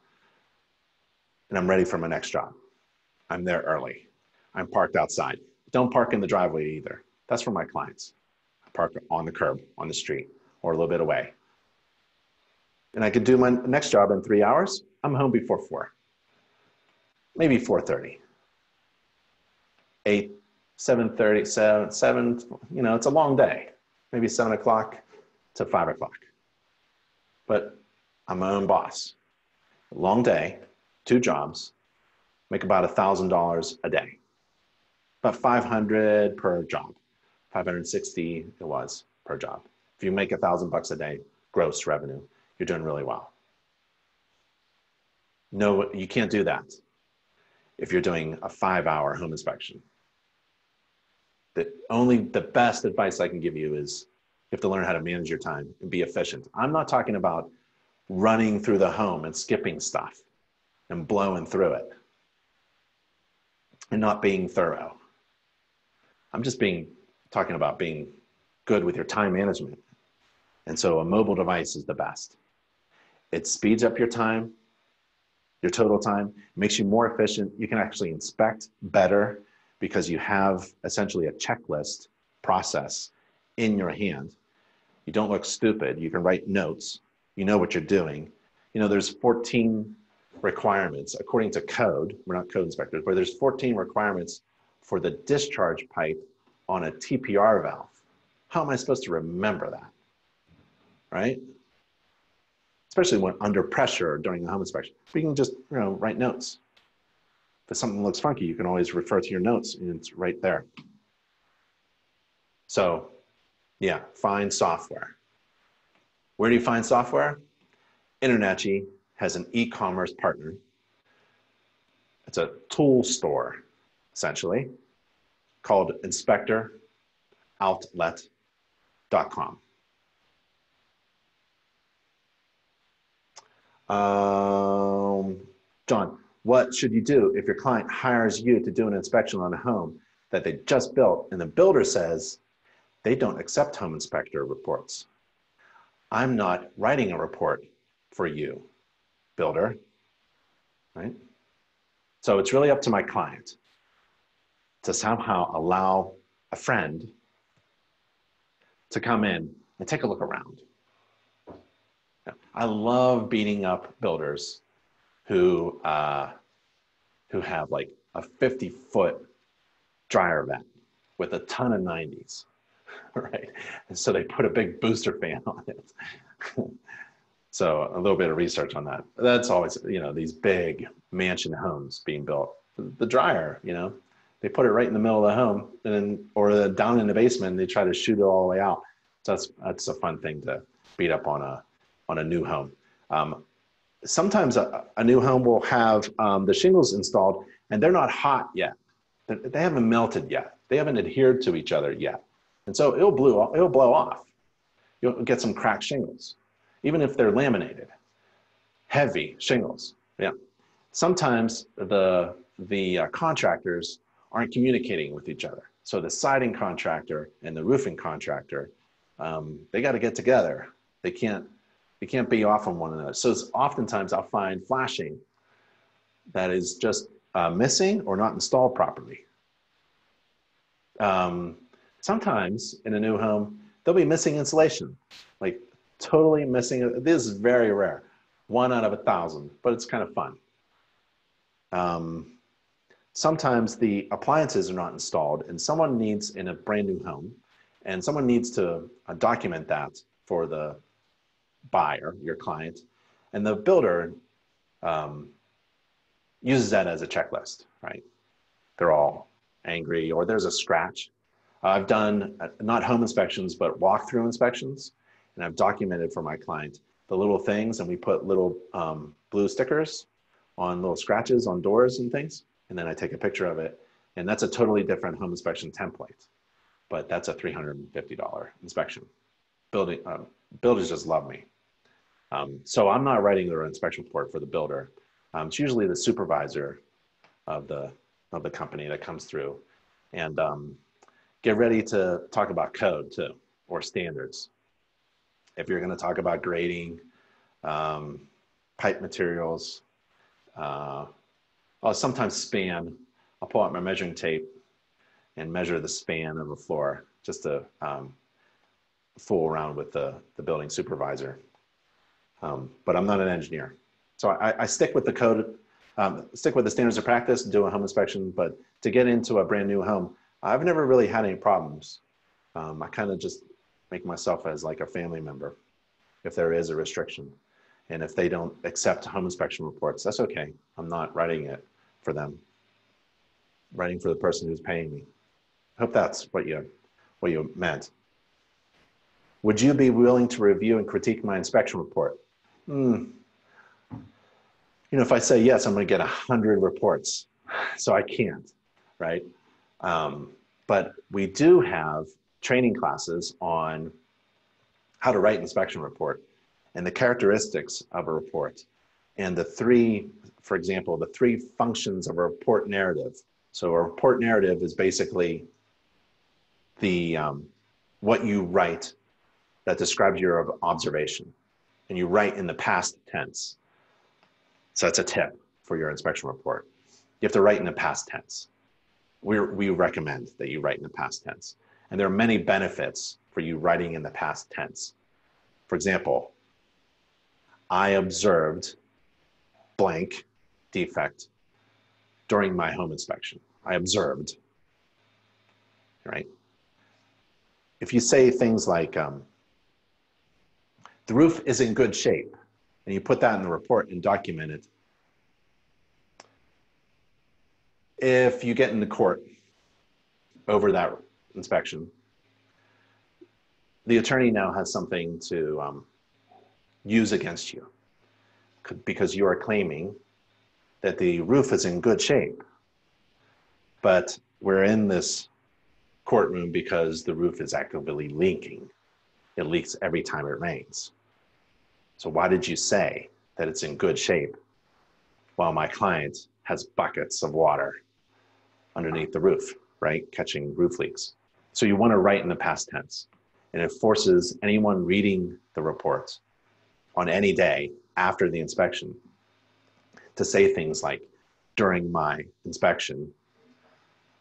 And I'm ready for my next job. I'm there early. I'm parked outside. Don't park in the driveway either. That's for my clients. I park on the curb, on the street or a little bit away. And I could do my next job in three hours. I'm home before four, maybe 4.30, 8, 7.30, 7, 7, you know, it's a long day, maybe seven o'clock to five o'clock. But I'm my own boss. Long day, two jobs, make about a $1,000 a day, about 500 per job, 560 it was per job. If you make a thousand bucks a day gross revenue, you're doing really well. No, you can't do that if you're doing a five hour home inspection. The only the best advice I can give you is you have to learn how to manage your time and be efficient. I'm not talking about running through the home and skipping stuff and blowing through it and not being thorough. I'm just being talking about being good with your time management and so a mobile device is the best. It speeds up your time, your total time, makes you more efficient. You can actually inspect better because you have essentially a checklist process in your hand. You don't look stupid. You can write notes. You know what you're doing. You know, there's 14 requirements according to code. We're not code inspectors, but there's 14 requirements for the discharge pipe on a TPR valve. How am I supposed to remember that? Right? Especially when under pressure during the home inspection. We can just you know write notes. If something looks funky, you can always refer to your notes and it's right there. So yeah, find software. Where do you find software? InterNACHI has an e-commerce partner. It's a tool store, essentially, called inspectoroutlet.com. Um, John, what should you do if your client hires you to do an inspection on a home that they just built and the builder says they don't accept home inspector reports? I'm not writing a report for you, builder, right? So it's really up to my client to somehow allow a friend to come in and take a look around. I love beating up builders who uh, who have like a 50 foot dryer vent with a ton of 90s, right? And so they put a big booster fan on it. so a little bit of research on that. That's always, you know, these big mansion homes being built. The dryer, you know, they put it right in the middle of the home and then, or down in the basement, they try to shoot it all the way out. So that's, that's a fun thing to beat up on a, on a new home. Um, sometimes a, a, new home will have um, the shingles installed and they're not hot yet. They haven't melted yet. They haven't adhered to each other yet. And so it'll, blow, it'll blow off. You'll get some cracked shingles, even if they're laminated. Heavy shingles, yeah. Sometimes the, the uh, contractors aren't communicating with each other. So the siding contractor and the roofing contractor um, they got to get together. They can't, they can't be off on one another. So oftentimes I'll find flashing that is just uh, missing or not installed properly. Um, sometimes in a new home, they'll be missing insulation, like totally missing. This is very rare, one out of a thousand, but it's kind of fun. Um, sometimes the appliances are not installed and someone needs in a brand new home and someone needs to uh, document that for the buyer, your client, and the builder um, uses that as a checklist, right? They're all angry or there's a scratch. I've done uh, not home inspections, but walkthrough inspections, and I've documented for my client the little things, and we put little um, blue stickers on little scratches on doors and things, and then I take a picture of it, and that's a totally different home inspection template, but that's a $350 inspection. Building um, builders just love me, um, so I'm not writing the inspection report for the builder. Um, it's usually the supervisor of the of the company that comes through, and um, get ready to talk about code too or standards. If you're going to talk about grading, um, pipe materials, uh, sometimes span. I'll pull out my measuring tape and measure the span of a floor just to um, fool around with the, the building supervisor. Um, but I'm not an engineer. So I, I stick with the code, um, stick with the standards of practice, do a home inspection. But to get into a brand new home, I've never really had any problems. Um, I kind of just make myself as like a family member if there is a restriction. And if they don't accept home inspection reports, that's okay. I'm not writing it for them. I'm writing for the person who's paying me. I hope that's what you, what you meant. Would you be willing to review and critique my inspection report? Hmm you know, if I say yes, I'm going to get a hundred reports. So I can't, right? Um, but we do have training classes on how to write inspection report and the characteristics of a report and the three, for example, the three functions of a report narrative. So a report narrative is basically the um, what you write that describes your observation, and you write in the past tense. So that's a tip for your inspection report. You have to write in the past tense. we we recommend that you write in the past tense. And there are many benefits for you writing in the past tense. For example, I observed blank defect during my home inspection. I observed, right? If you say things like, um, the roof is in good shape, and you put that in the report and document it. If you get into court over that inspection, the attorney now has something to um, use against you because you are claiming that the roof is in good shape. But we're in this courtroom because the roof is actively leaking. It leaks every time it rains. So why did you say that it's in good shape while my client has buckets of water underneath the roof, right? Catching roof leaks. So you want to write in the past tense. And it forces anyone reading the report on any day after the inspection to say things like, during my inspection,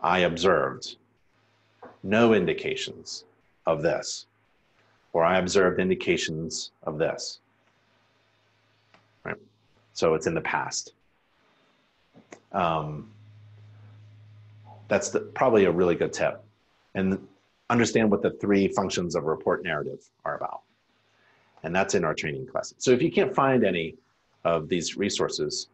I observed no indications of this, or I observed indications of this. So it's in the past. Um, that's the, probably a really good tip. And understand what the three functions of report narrative are about. And that's in our training class. So if you can't find any of these resources,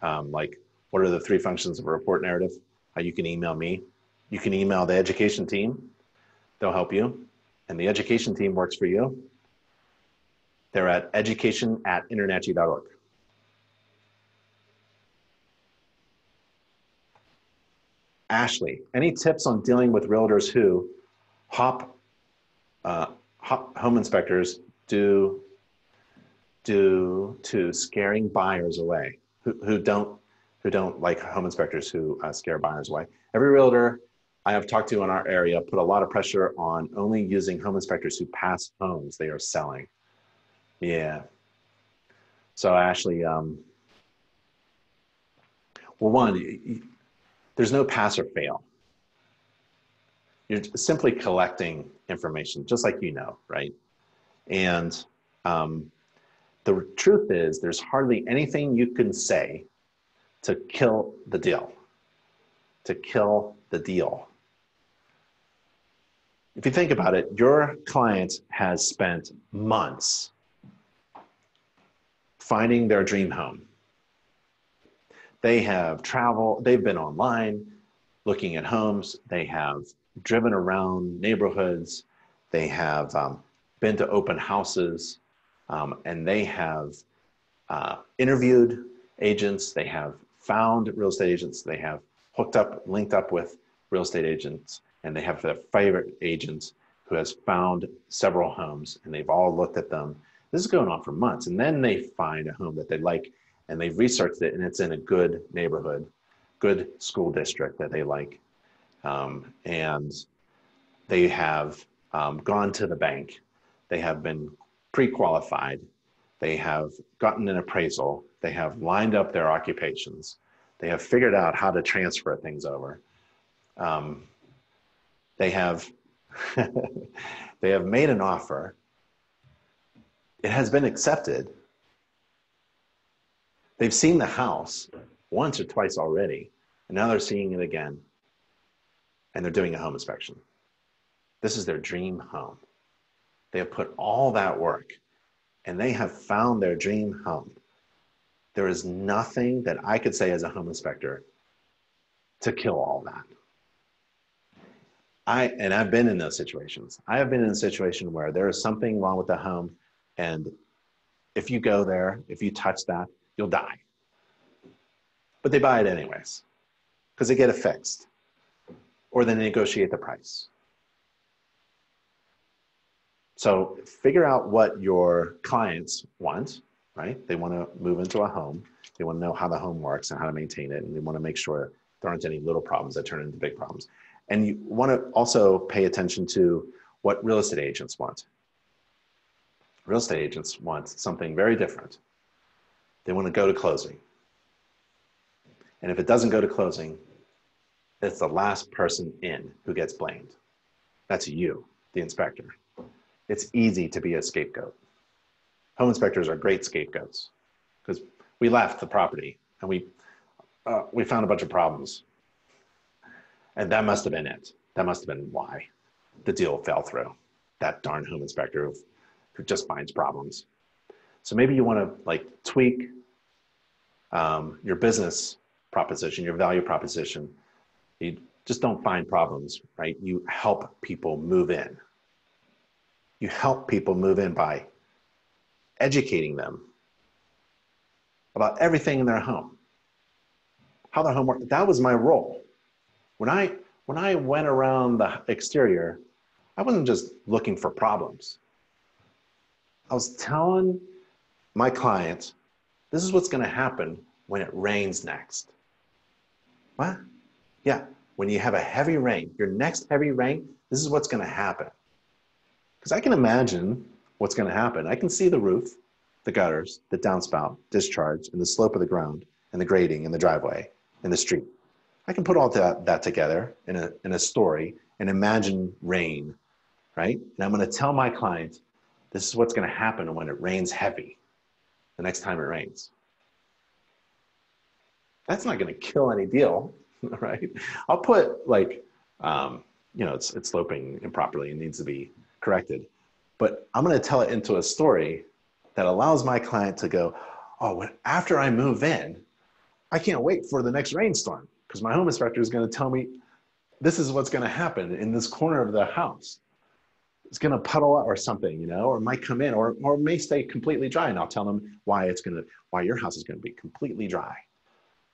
um, like what are the three functions of a report narrative, uh, you can email me. You can email the education team. They'll help you. And the education team works for you. They're at education at internachi.org. Ashley, any tips on dealing with realtors who hop, uh, hop home inspectors do due to scaring buyers away who, who don't who don't like home inspectors who uh, scare buyers away. Every realtor I have talked to in our area put a lot of pressure on only using home inspectors who pass homes they are selling. Yeah. So Ashley, um, well, one, there's no pass or fail. You're simply collecting information, just like you know, right? And um, the truth is, there's hardly anything you can say to kill the deal, to kill the deal. If you think about it, your client has spent months finding their dream home. They have traveled, they've been online looking at homes, they have driven around neighborhoods, they have um, been to open houses, um, and they have uh, interviewed agents, they have found real estate agents, they have hooked up, linked up with real estate agents, and they have their favorite agents who has found several homes and they've all looked at them. This is going on for months. And then they find a home that they like and they've researched it and it's in a good neighborhood, good school district that they like. Um, and they have um, gone to the bank. They have been pre qualified. They have gotten an appraisal. They have lined up their occupations. They have figured out how to transfer things over. Um, they have they have made an offer. It has been accepted. They've seen the house once or twice already, and now they're seeing it again. And they're doing a home inspection. This is their dream home. They have put all that work and they have found their dream home. There is nothing that I could say as a home inspector to kill all that. I and I've been in those situations. I have been in a situation where there is something wrong with the home, and if you go there, if you touch that, you'll die. But they buy it anyways, because they get it fixed, or they negotiate the price. So figure out what your clients want, right? They want to move into a home. They want to know how the home works and how to maintain it, and they want to make sure there aren't any little problems that turn into big problems. And you want to also pay attention to what real estate agents want. Real estate agents want something very different. They want to go to closing. And if it doesn't go to closing, it's the last person in who gets blamed. That's you, the inspector. It's easy to be a scapegoat. Home inspectors are great scapegoats because we left the property and we, uh, we found a bunch of problems and that must have been it. That must have been why the deal fell through. That darn home inspector who, who just finds problems. So maybe you want to like tweak um, your business proposition, your value proposition. You just don't find problems, right? You help people move in. You help people move in by educating them about everything in their home, how their home works. That was my role. When I when I went around the exterior, I wasn't just looking for problems. I was telling my clients, this is what's going to happen when it rains next. What? Yeah, when you have a heavy rain, your next heavy rain, this is what's going to happen. Because I can imagine what's going to happen. I can see the roof, the gutters, the downspout, discharge, and the slope of the ground, and the grading, and the driveway, and the street. I can put all that, that together in a, in a story and imagine rain, right? And I'm going to tell my client, this is what's going to happen when it rains heavy the next time it rains. That's not going to kill any deal, right? I'll put like, um, you know, it's, it's sloping improperly and needs to be corrected. But I'm going to tell it into a story that allows my client to go, oh, when, after I move in, I can't wait for the next rainstorm because my home inspector is going to tell me this is what's going to happen in this corner of the house. It's going to puddle up or something, you know, or might come in or, or may stay completely dry. And I'll tell them why it's going to, why your house is going to be completely dry.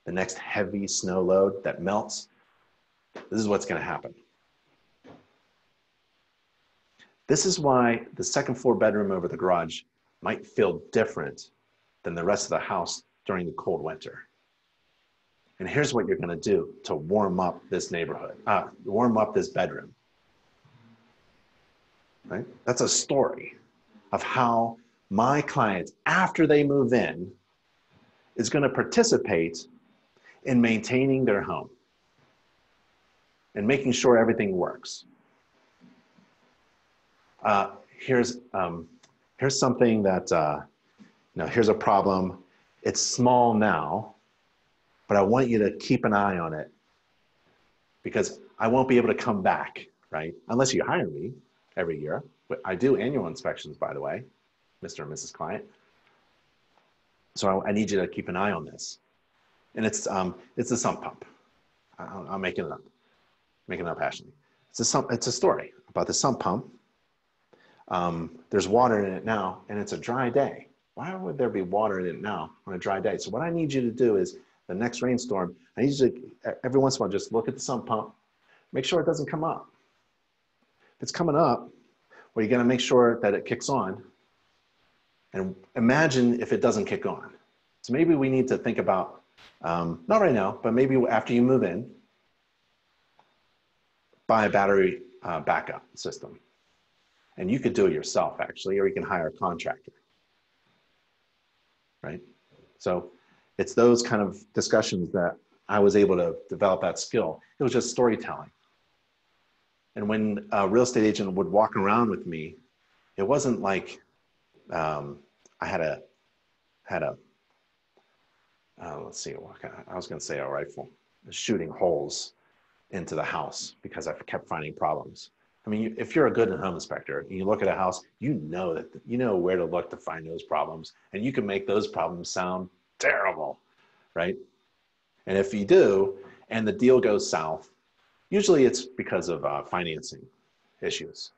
The next heavy snow load that melts, this is what's going to happen. This is why the second floor bedroom over the garage might feel different than the rest of the house during the cold winter. And here's what you're going to do to warm up this neighborhood, uh, warm up this bedroom. Right? That's a story of how my client, after they move in, is going to participate in maintaining their home and making sure everything works. Uh, here's, um, here's something that, uh, you know, here's a problem. It's small now, but I want you to keep an eye on it because I won't be able to come back, right? Unless you hire me every year. I do annual inspections, by the way, Mr. and Mrs. Client. So I, I need you to keep an eye on this. And it's, um, it's a sump pump. I, I'm making it up, making it up passionately. It's a, sump, it's a story about the sump pump. Um, there's water in it now, and it's a dry day. Why would there be water in it now on a dry day? So what I need you to do is the next rainstorm, I need you to, every once in a while, just look at the sump pump, make sure it doesn't come up. It's coming up, well, you got to make sure that it kicks on. And imagine if it doesn't kick on. So maybe we need to think about, um, not right now, but maybe after you move in, buy a battery uh, backup system. And you could do it yourself, actually, or you can hire a contractor. Right? So it's those kind of discussions that I was able to develop that skill. It was just storytelling. And when a real estate agent would walk around with me, it wasn't like um, I had a had a uh, let's see, I was going to say a rifle shooting holes into the house because I kept finding problems. I mean, if you're a good home inspector and you look at a house, you know that you know where to look to find those problems, and you can make those problems sound terrible, right? And if you do, and the deal goes south, Usually it's because of uh, financing issues.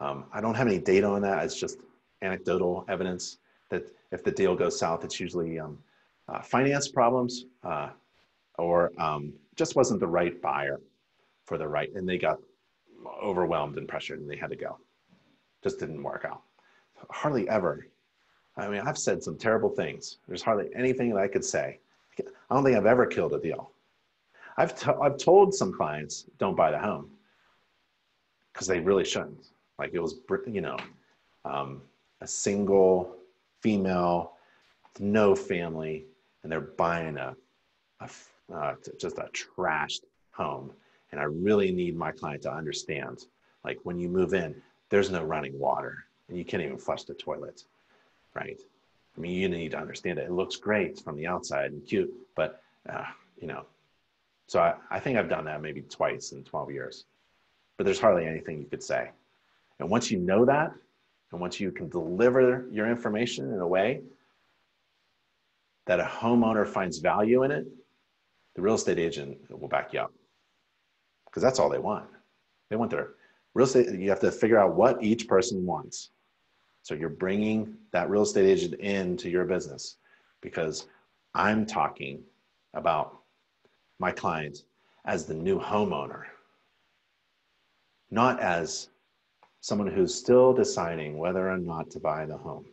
Um, I don't have any data on that. It's just anecdotal evidence that if the deal goes south, it's usually um, uh, finance problems uh, or um, just wasn't the right buyer for the right, and they got overwhelmed and pressured and they had to go. Just didn't work out. Hardly ever. I mean, I've said some terrible things. There's hardly anything that I could say. I don't think I've ever killed a deal. I've, t- I've told some clients don't buy the home because they really shouldn't. Like it was, you know, um, a single female, no family, and they're buying a, a uh, just a trashed home. And I really need my client to understand, like when you move in, there's no running water, and you can't even flush the toilet, right? I mean, you need to understand it. It looks great from the outside and cute, but uh, you know, so I, I think I've done that maybe twice in 12 years, but there's hardly anything you could say. And once you know that, and once you can deliver your information in a way that a homeowner finds value in it, the real estate agent will back you up because that's all they want. They want their real estate. You have to figure out what each person wants. So you're bringing that real estate agent into your business because I'm talking about my client as the new homeowner, not as someone who's still deciding whether or not to buy the home.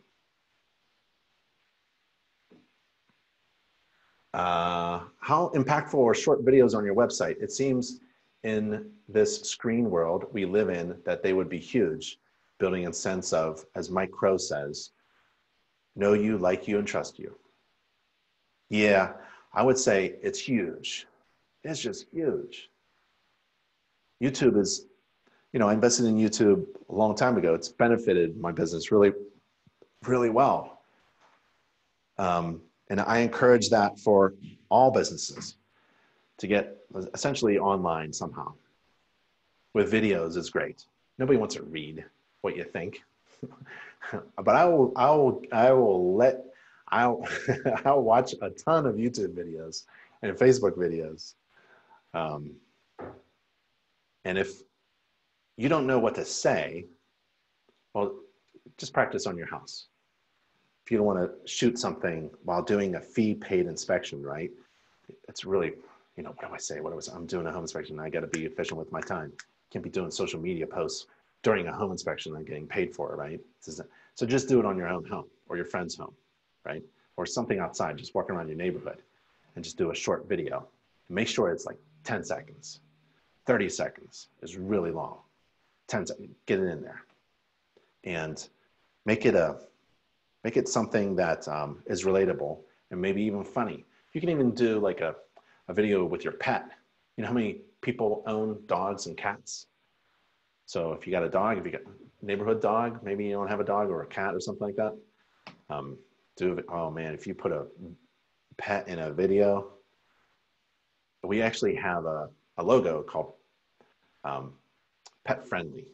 Uh, how impactful are short videos on your website? It seems in this screen world we live in that they would be huge, building a sense of, as Mike Crow says, know you, like you, and trust you. Yeah, I would say it's huge. It's just huge. YouTube is, you know, I invested in YouTube a long time ago. It's benefited my business really, really well. Um, and I encourage that for all businesses to get essentially online somehow. With videos is great. Nobody wants to read what you think. but I will, I will, I will let, I'll, I'll watch a ton of YouTube videos and Facebook videos um, and if you don't know what to say, well, just practice on your house. If you don't want to shoot something while doing a fee paid inspection, right? It's really, you know, what do I say? What do I was I'm doing a home inspection. I got to be efficient with my time. Can't be doing social media posts during a home inspection I'm getting paid for, right? So just do it on your own home or your friend's home, right? Or something outside, just walking around your neighborhood and just do a short video. Make sure it's like 10 seconds, 30 seconds is really long. 10 seconds, get it in there. And make it a make it something that um, is relatable and maybe even funny. You can even do like a, a video with your pet. You know how many people own dogs and cats? So if you got a dog, if you got neighborhood dog, maybe you don't have a dog or a cat or something like that. Um, do oh man, if you put a pet in a video, we actually have a, a logo called um, Pet Friendly.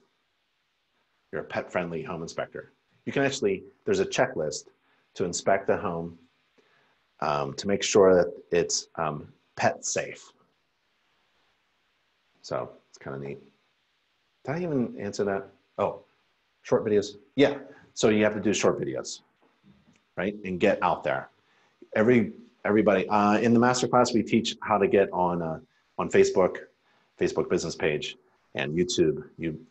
You're a pet friendly home inspector. You can actually, there's a checklist to inspect the home um, to make sure that it's um, pet safe. So it's kind of neat. Did I even answer that? Oh, short videos. Yeah. So you have to do short videos, right? And get out there. Every everybody uh, in the masterclass, we teach how to get on uh, on Facebook, Facebook business page, and YouTube,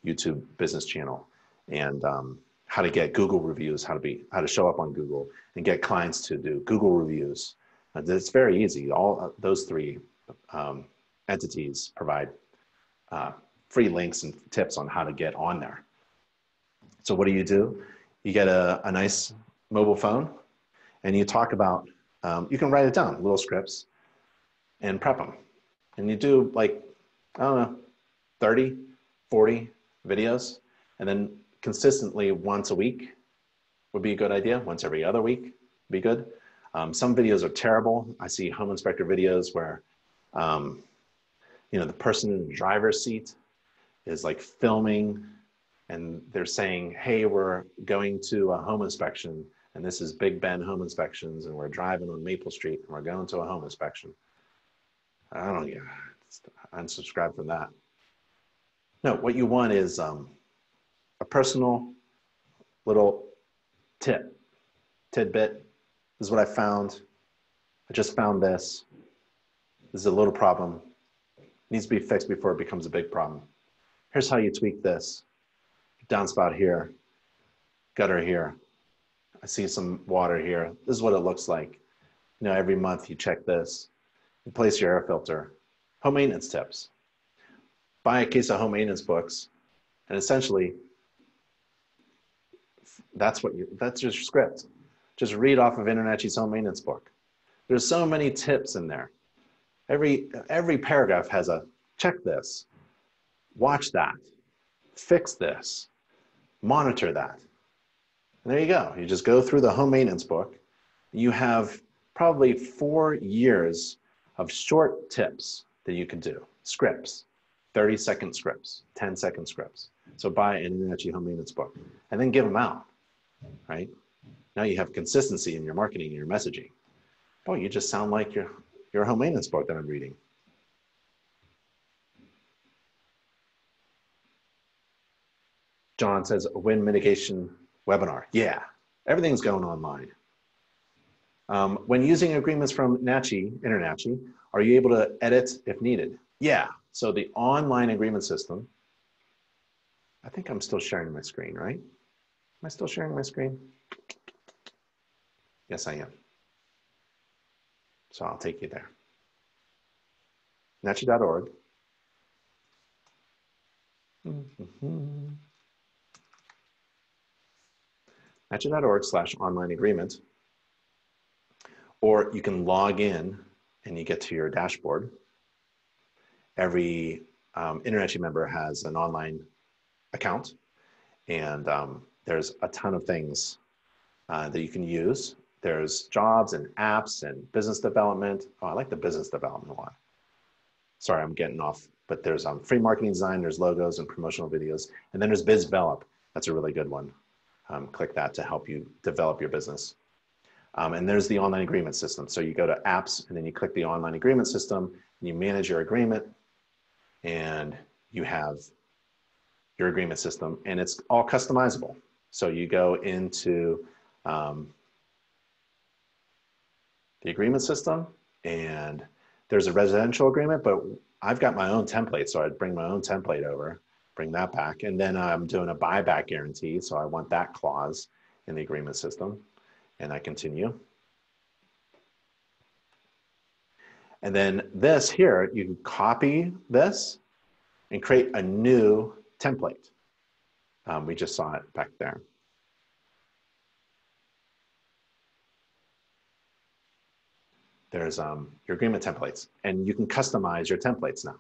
YouTube business channel, and um, how to get Google reviews, how to be how to show up on Google, and get clients to do Google reviews. Uh, it's very easy. All uh, those three um, entities provide uh, free links and tips on how to get on there. So what do you do? You get a, a nice mobile phone and you talk about, um, you can write it down, little scripts and prep them. And you do like, I don't know, 30, 40 videos and then consistently once a week would be a good idea. Once every other week would be good. Um, some videos are terrible. I see home inspector videos where, um, you know, the person in the driver's seat is like filming and they're saying, hey, we're going to a home inspection and this is Big Ben Home Inspections and we're driving on Maple Street and we're going to a home inspection. I don't get unsubscribe from that. No, what you want is um, a personal little tip, tidbit. This is what I found. I just found this. This is a little problem. It needs to be fixed before it becomes a big problem here's how you tweak this. Downspout here, gutter here. I see some water here. This is what it looks like. You know, every month you check this. Replace your air filter. Home maintenance tips. Buy a case of home maintenance books, and essentially, that's what you. That's your script. Just read off of InterNACHI's home maintenance book. There's so many tips in there. Every every paragraph has a check this, watch that, fix this, monitor that. And there you go. You just go through the home maintenance book. You have probably four years of short tips that you can do, scripts, 30 second scripts, 10 second scripts. So buy an InterNACHI home maintenance book and then give them out, right? Now you have consistency in your marketing and your messaging. Boy, you just sound like your, your home maintenance book that I'm reading. John says, wind mitigation webinar. Yeah, everything's going online. Um, when using agreements from NACHI, InterNACHI, are you able to edit if needed? Yeah, so the online agreement system, I think I'm still sharing my screen, right? Am I still sharing my screen? Yes, I am. So I'll take you there. NACHI.org. Mm -hmm. nachi.org slash online agreement. Or you can log in and you get to your dashboard. Every um, member has an online account and um, there's a ton of things uh, that you can use. There's jobs and apps and business development. Oh, I like the business development one. Sorry, I'm getting off, but there's um, free marketing design, there's logos and promotional videos, and then there's BizDevelop. That's a really good one um, click that to help you develop your business. Um, and there's the online agreement system. So you go to apps and then you click the online agreement system and you manage your agreement and you have your agreement system and it's all customizable. So you go into um, the agreement system and there's a residential agreement, but I've got my own template. So I'd bring my own template over bring that back. And then I'm doing a buyback guarantee. So I want that clause in the agreement system. And I continue. And then this here, you can copy this and create a new template. Um, we just saw it back there. There's um, your agreement templates, and you can customize your templates now.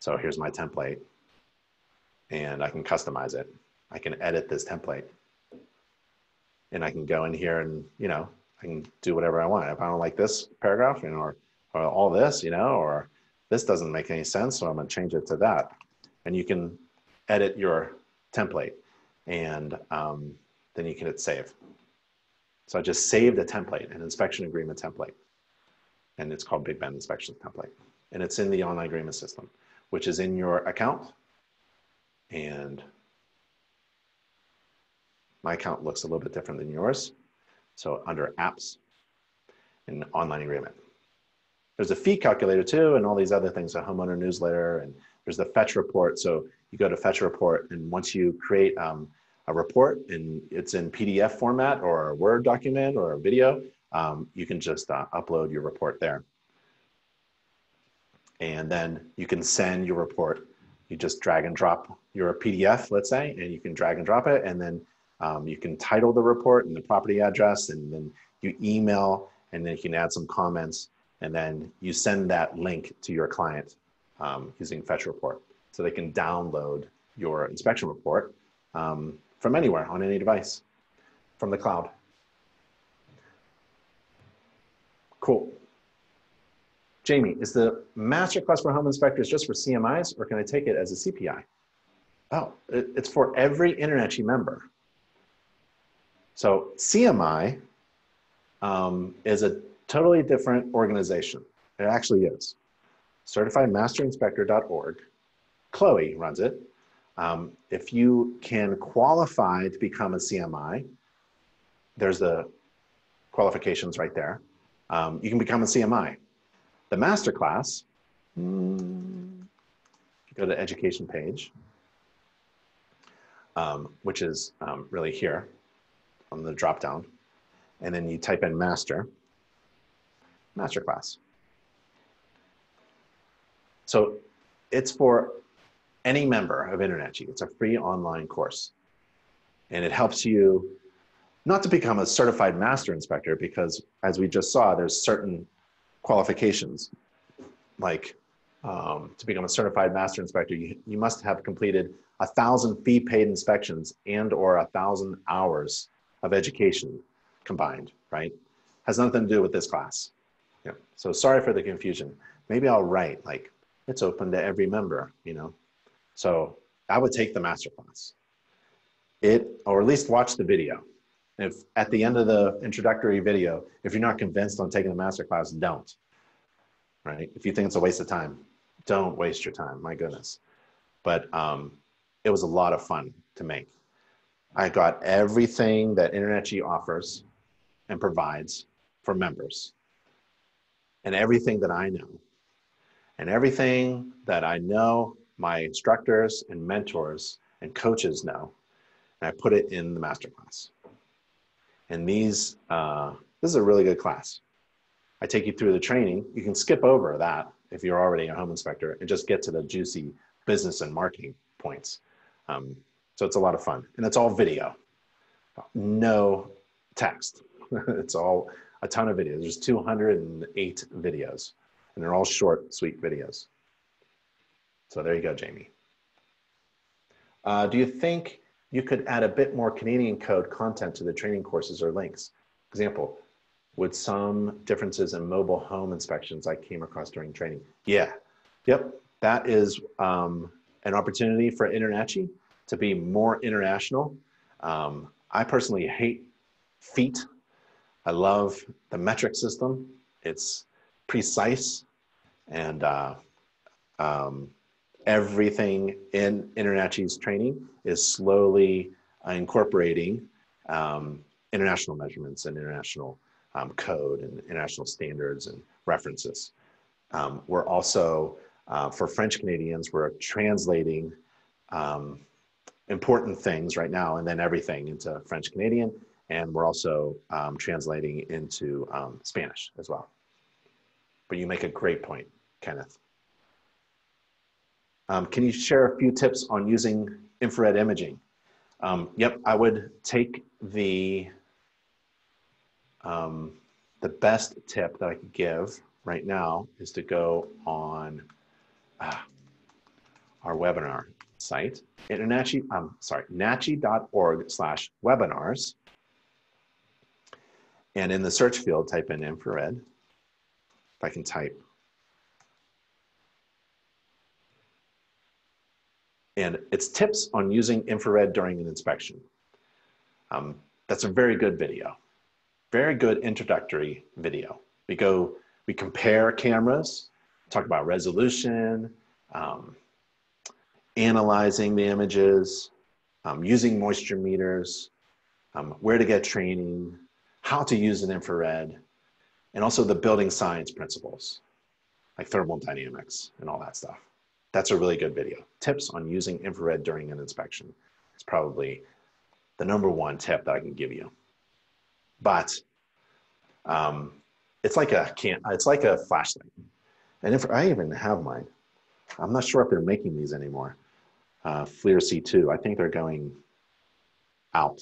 So here's my template, and I can customize it. I can edit this template, and I can go in here and you know I can do whatever I want. If I don't like this paragraph, you know, or, or all this, you know, or this doesn't make any sense, so I'm to change it to that. And you can edit your template, and um, then you can hit save. So I just saved a template, an inspection agreement template, and it's called Big Ben Inspection Template, and it's in the online agreement system, which is in your account. And my account looks a little bit different than yours. So under apps and online agreement. There's a fee calculator too, and all these other things, a homeowner newsletter, and there's the fetch report. So you go to fetch report, and once you create um, a report and it's in PDF format or a Word document or a video, um, you can just uh, upload your report there. And then you can send your report. You just drag and drop your PDF, let's say, and you can drag and drop it, and then um, you can title the report and the property address, and then you email, and then you can add some comments, and then you send that link to your client um, using Fetch Report. So they can download your inspection report um, from anywhere on any device from the cloud. Cool. Jamie, is the masterclass for home inspectors just for CMIs or can I take it as a CPI? Oh, it's for every InterNACHI member. So CMI um, is a totally different organization. It actually is. CertifiedMasterInspector.org. Chloe runs it. Um, if you can qualify to become a CMI, there's the qualifications right there. Um, you can become a CMI. The masterclass, mm, go to education page, um, which is um, really here on the drop down. And then you type in master, masterclass. So it's for any member of InterNACHI. It's a free online course. And it helps you not to become a certified master inspector because as we just saw, there's certain qualifications like um, to become a certified master inspector, you, you must have completed a thousand fee paid inspections and or a thousand hours of education combined, right? Has nothing to do with this class. Yeah. So sorry for the confusion. Maybe I'll write like it's open to every member, you know. So I would take the master class. It or at least watch the video. If at the end of the introductory video, if you're not convinced on taking the master class, don't. Right? If you think it's a waste of time, don't waste your time. My goodness. But um, it was a lot of fun to make. I got everything that InterNACHI offers and provides for members, and everything that I know, and everything that I know my instructors and mentors and coaches know, and I put it in the masterclass. And these, uh, this is a really good class. I take you through the training. You can skip over that if you're already a home inspector and just get to the juicy business and marketing points. Um, so it's a lot of fun. And it's all video, no text. it's all a ton of videos. There's 208 videos, and they're all short, sweet videos. So there you go, Jamie. Uh, do you think you could add a bit more Canadian code content to the training courses or links? Example, would some differences in mobile home inspections I came across during training? Yeah, yep, that is um, an opportunity for InterNACHI to be more international. Um, I personally hate feet. I love the metric system. It's precise and uh, um, everything in InterNACHI's training is slowly uh, incorporating um, international measurements and international um, code and international standards and references. Um, we're also, uh, for French Canadians, we're translating um, important things right now and then everything into French Canadian. And we're also um, translating into um, Spanish as well. but you make a great point, Kenneth. Um, can you share a few tips on using infrared imaging? Um, yep, I would take the um, the best tip that I could give right now is to go on uh, our webinar site, NACHI, um, sorry, nachi.org slash webinars. And in the search field, type in infrared. If I can type. And it's tips on using infrared during an inspection. Um, that's a very good video. Very good introductory video. We go, we compare cameras, talk about resolution, um, analyzing the images, um, using moisture meters, um, where to get training, how to use an infrared, and also the building science principles, like thermal dynamics and all that stuff. That's a really good video. Tips on using infrared during an inspection. It's probably the number one tip that I can give you. But um, it's like a can it's like a flashlight. And if I even have mine, I'm not sure if they're making these anymore. Uh, FLIR C2, I think they're going out,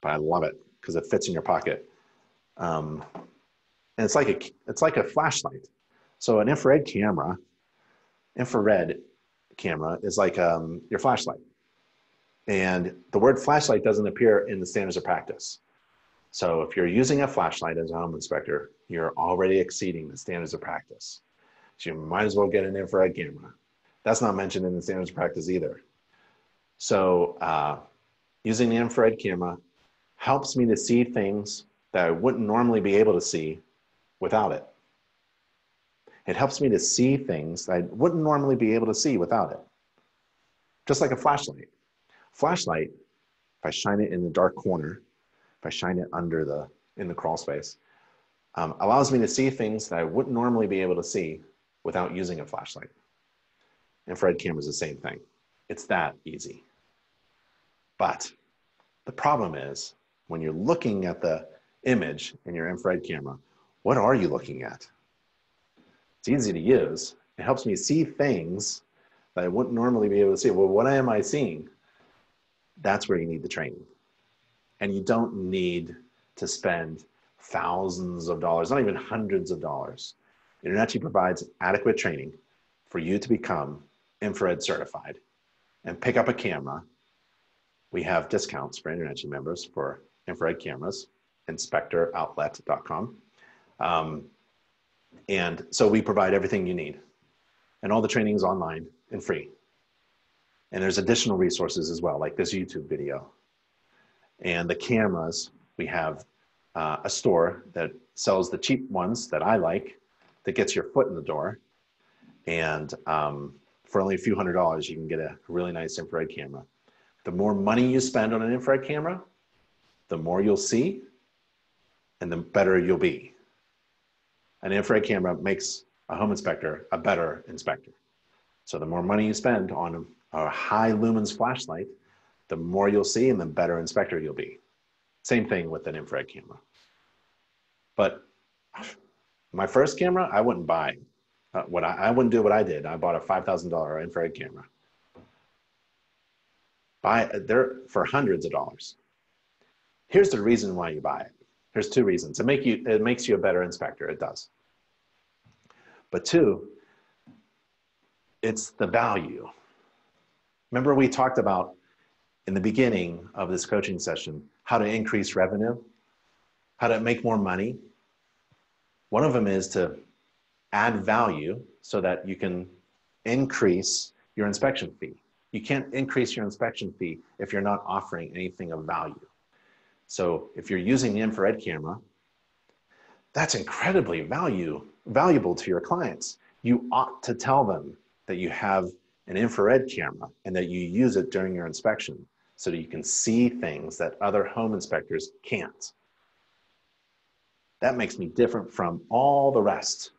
but I love it because it fits in your pocket. Um, and it's like a it's like a flashlight. So an infrared camera, infrared camera is like um, your flashlight. And the word flashlight doesn't appear in the standards of practice. So if you're using a flashlight as a home inspector, you're already exceeding the standards of practice. So you might as well get an infrared camera. That's not mentioned in the standards of practice either. So uh, using the infrared camera helps me to see things that I wouldn't normally be able to see without it. It helps me to see things that I wouldn't normally be able to see without it. Just like a flashlight. Flashlight, if I shine it in the dark corner, if I shine it under the, in the crawl space, um, allows me to see things that I wouldn't normally be able to see without using a flashlight. Infrared camera is the same thing. It's that easy. But the problem is when you're looking at the image in your infrared camera, what are you looking at? It's easy to use. It helps me see things that I wouldn't normally be able to see. Well, what am I seeing? That's where you need the training. And you don't need to spend thousands of dollars, not even hundreds of dollars. InterNACHI provides adequate training for you to become infrared certified and pick up a camera. We have discounts for InterNACHI members for infrared cameras, inspectoroutlet.com. Um, and so we provide everything you need. And all the training is online and free. And there's additional resources as well, like this YouTube video. And the cameras, we have uh, a store that sells the cheap ones that I like, that gets your foot in the door. And um, for only a few hundred dollars, you can get a really nice infrared camera. The more money you spend on an infrared camera, the more you'll see and the better you'll be. An infrared camera makes a home inspector a better inspector. So the more money you spend on a high lumens flashlight, the more you'll see and the better inspector you'll be. Same thing with an infrared camera. But my first camera, I wouldn't buy. Uh, what I, I wouldn't do what I did. I bought a five thousand dollar infrared camera. Buy they're for hundreds of dollars. Here's the reason why you buy it. There's two reasons. It make you it makes you a better inspector. It does. But two, it's the value. Remember we talked about in the beginning of this coaching session how to increase revenue, how to make more money. One of them is to add value so that you can increase your inspection fee. You can't increase your inspection fee if you're not offering anything of value. So if you're using the infrared camera, that's incredibly value, valuable to your clients. You ought to tell them that you have an infrared camera and that you use it during your inspection so that you can see things that other home inspectors can't. That makes me different from all the rest.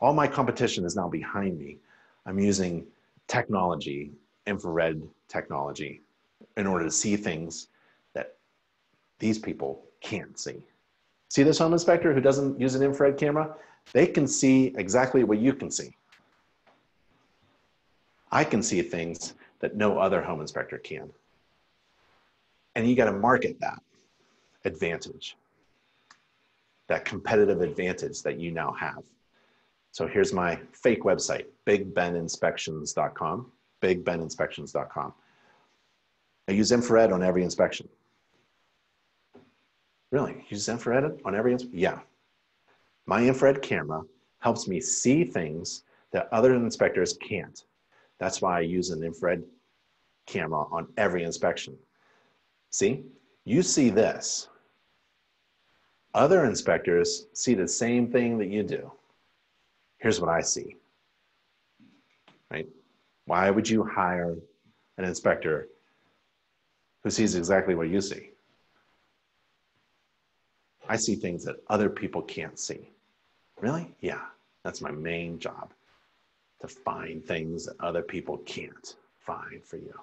All my competition is now behind me. I'm using technology, infrared technology, in order to see things these people can't see. See this home inspector who doesn't use an infrared camera? they can see exactly what you can see. I can see things that no other home inspector can. And you got to market that advantage, that competitive advantage that you now have. So here's my fake website, bigbeninspections.com, bigbeninspections.com. I use infrared on every inspection. Really? Use infrared on every? Yeah. My infrared camera helps me see things that other inspectors can't. That's why I use an infrared camera on every inspection. See, you see this. Other inspectors see the same thing that you do. Here's what I see. Right? Why would you hire an inspector who sees exactly what you see? I see things that other people can't see. Really? Yeah, that's my main job to find things that other people can't find for you.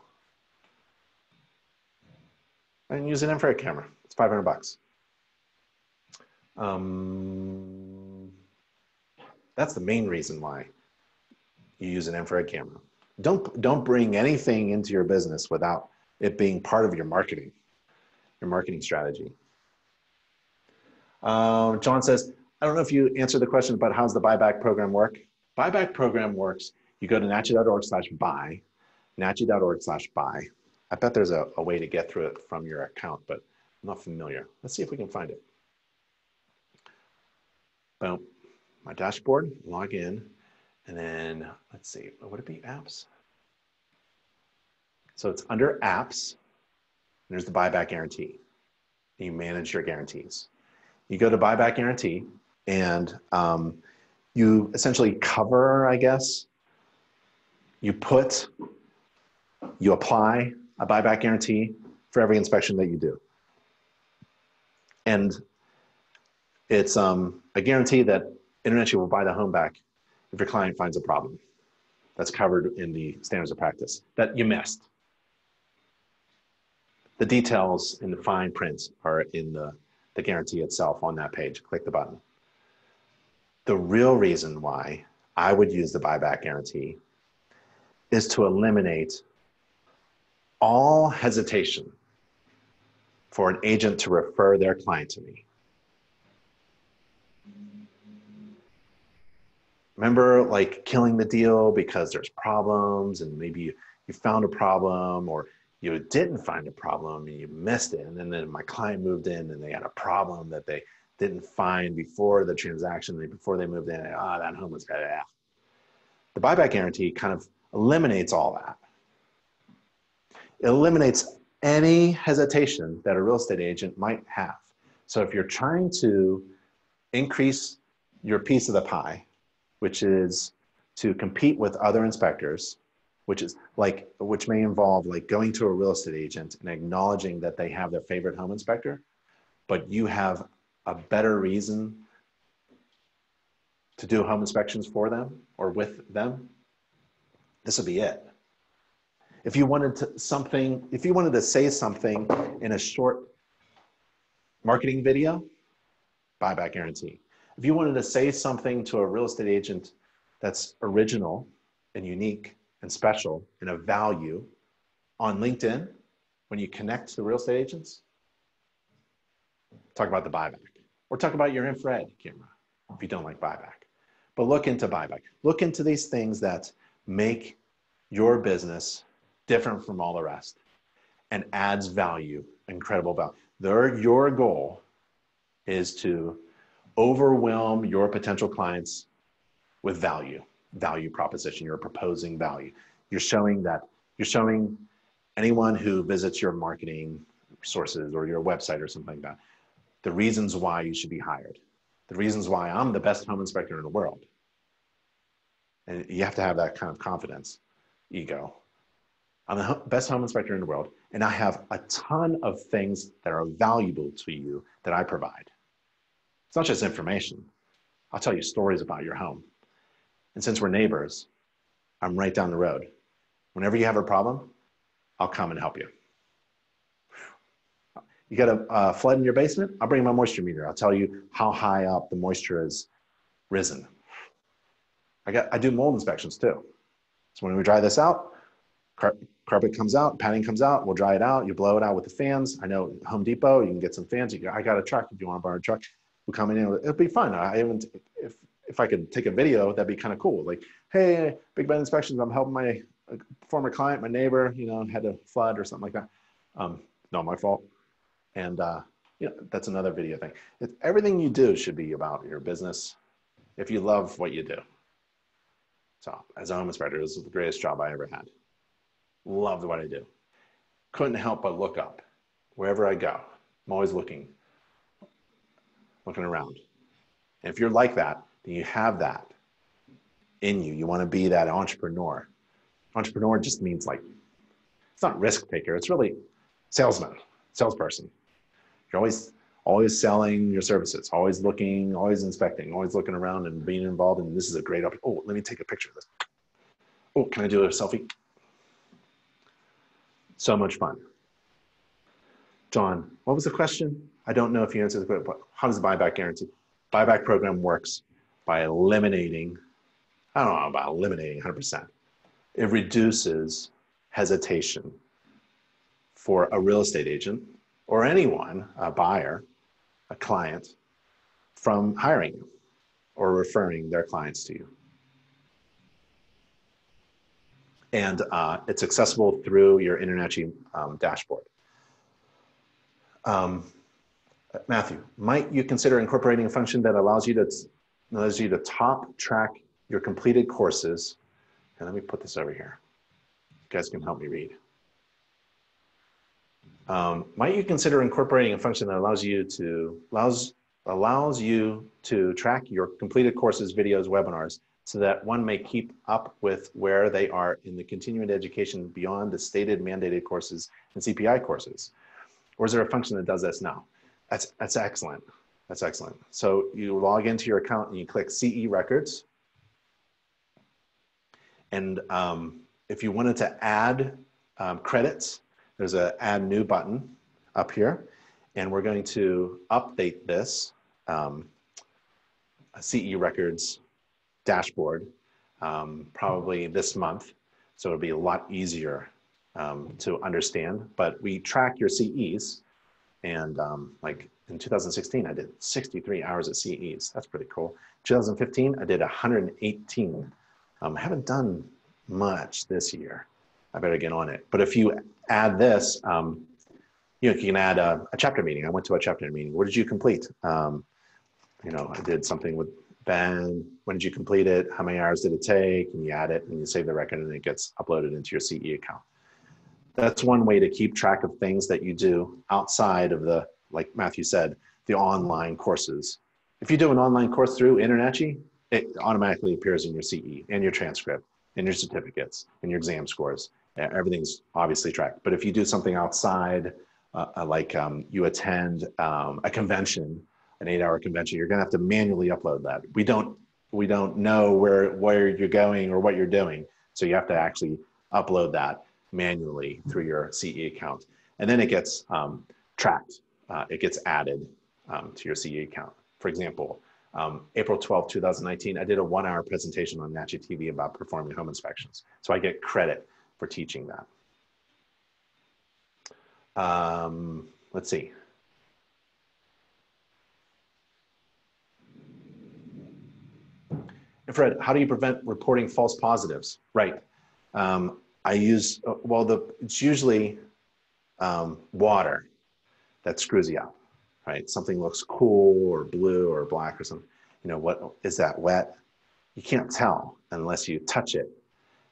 And use an infrared camera. It's 500 bucks. Um, that's the main reason why you use an infrared camera. Don't, don't bring anything into your business without it being part of your marketing, your marketing strategy. Uh, John says, I don't know if you answered the question about how's the buyback program work. Buyback program works. You go to nachi.org slash buy, nachi.org slash buy. I bet there's a, a way to get through it from your account, but I'm not familiar. Let's see if we can find it. Boom. My dashboard, log in, and then let's see, would it be apps? So it's under apps, there's the buyback guarantee. You manage your guarantees. You go to buyback guarantee, and um, you essentially cover, I guess. You put, you apply a buyback guarantee for every inspection that you do. And it's um, a guarantee that InterNACHI will buy the home back if your client finds a problem. That's covered in the standards of practice that you missed. The details in the fine print are in the, the guarantee itself on that page. Click the button. The real reason why I would use the buyback guarantee is to eliminate all hesitation for an agent to refer their client to me. Remember, like killing the deal because there's problems, and maybe you, found a problem, or you didn't find a problem and you missed it. And then, then my client moved in and they had a problem that they didn't find before the transaction, before they moved in. Ah, oh, that home was bad. Yeah. The buyback guarantee kind of eliminates all that. It eliminates any hesitation that a real estate agent might have. So if you're trying to increase your piece of the pie, which is to compete with other inspectors, which is like which may involve like going to a real estate agent and acknowledging that they have their favorite home inspector but you have a better reason to do home inspections for them or with them this would be it. If you wanted to something if you wanted to say something in a short marketing video buyback guarantee. If you wanted to say something to a real estate agent that's original and unique and special and of value on LinkedIn when you connect to real estate agents, talk about the buyback or talk about your infrared camera if you don't like buyback. But look into buyback. Look into these things that make your business different from all the rest and adds value, incredible value. Their, your goal is to overwhelm your potential clients with value value proposition. You're proposing value. You're showing that you're showing anyone who visits your marketing sources or your website or something like that the reasons why you should be hired, the reasons why I'm the best home inspector in the world. And you have to have that kind of confidence, ego. I'm the best home inspector in the world, and I have a ton of things that are valuable to you that I provide. It's not just information. I'll tell you stories about your home. And since we're neighbors, I'm right down the road. Whenever you have a problem, I'll come and help you. You got a flood in your basement? I'll bring my moisture meter. I'll tell you how high up the moisture has risen. I got I do mold inspections too. So when we dry this out, car- carpet comes out, padding comes out, we'll dry it out. You blow it out with the fans. I know Home Depot, you can get some fans. I got a truck if you want to borrow a truck. We'll come in. It'll be fun. I haven't if if I could take a video, that'd be kind of cool. Like, hey, Big Ben inspections. I'm helping my former client, my neighbor, you know, had a flood or something like that. Um, not my fault. And uh, you know, that's another video thing. It's, everything you do should be about your business if you love what you do. So as a home inspector, this is the greatest job I ever had. Loved what I do. Couldn't help but look up wherever I go. I'm always looking, looking around. And if you're like that, you have that in you. You want to be that entrepreneur. Entrepreneur just means like, it's not risk taker. It's really salesman, salesperson. You're always always selling your services, always looking, always inspecting, always looking around and being involved. And this is a great opportunity. Oh, let me take a picture of this. Oh, can I do a selfie? So much fun. John, what was the question? I don't know if you answered the question, but how does the buyback guarantee? Buyback program works by eliminating, I don't know about eliminating 100%. It reduces hesitation for a real estate agent or anyone, a buyer, a client, from hiring you or referring their clients to you. And uh, it's accessible through your InterNACHI um, dashboard. Um, Matthew, might you consider incorporating a function that allows you to allows you to top track your completed courses? And let me put this over here. You guys can help me read. Um, might you consider incorporating a function that allows you to allows allows you to track your completed courses, videos, webinars, so that one may keep up with where they are in the continuing education beyond the stated mandated courses and CPI courses? Or is there a function that does this now? That's that's excellent. That's excellent. So you log into your account and you click CE records. And um, if you wanted to add um, credits there's a add new button up here, and we're going to update this um, CE records dashboard um, probably this month. So it'll be a lot easier um, to understand, but we track your CEs and um, like in 2016, I did 63 hours of CEs. That's pretty cool. 2015, I did 118. Um, I haven't done much this year. I better get on it. But if you add this, um, you know, you can add a, a, chapter meeting. I went to a chapter meeting. What did you complete? Um, you know, I did something with Ben. When did you complete it? How many hours did it take? And you add it and you save the record and it gets uploaded into your CE account. That's one way to keep track of things that you do outside of the, like Matthew said, the online courses. If you do an online course through InterNACHI, it automatically appears in your CE and your transcript and your certificates and your exam scores everything's obviously tracked. But if you do something outside, uh, uh, like um, you attend um, a convention, an eight-hour convention, you're going to have to manually upload that. We don't we don't know where where you're going or what you're doing, so you have to actually upload that manually through your CE account, and then it gets um, tracked. Uh, it gets added um, to your CE account. For example, um, April 12, 2019, I did a one-hour presentation on NACHI TV about performing home inspections, so I get credit for teaching that. Um, let's see. And Fred, how do you prevent reporting false positives? Right. Um, I use, uh, well, the, it's usually um, water that screws you up, right? Something looks cool or blue or black or something. You know, what is that wet? You can't tell unless you touch it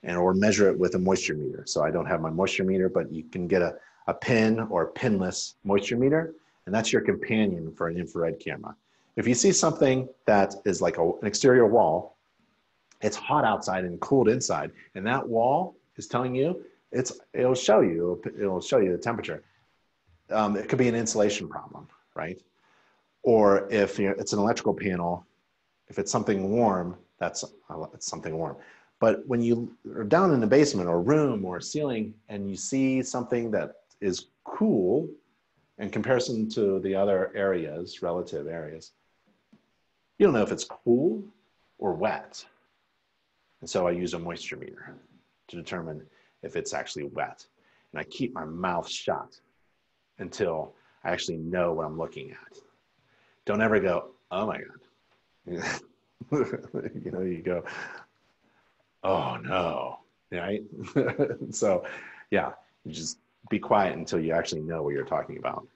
and or measure it with a moisture meter. So I don't have my moisture meter, but you can get a, a pin or pinless moisture meter, and that's your companion for an infrared camera. If you see something that is like a, an exterior wall, it's hot outside and cooled inside, and that wall is telling you it's it'll show you it'll show you the temperature. Um, it could be an insulation problem, right? Or if it's an electrical panel, if it's something warm, that's it's something warm. But when you are down in the basement or room or ceiling and you see something that is cool in comparison to the other areas, relative areas, you don't know if it's cool or wet. And so I use a moisture meter to determine if it's actually wet. And I keep my mouth shut until I actually know what I'm looking at. Don't ever go, oh my God. you know, you go, oh no, right? so, yeah, you just be quiet until you actually know what you're talking about.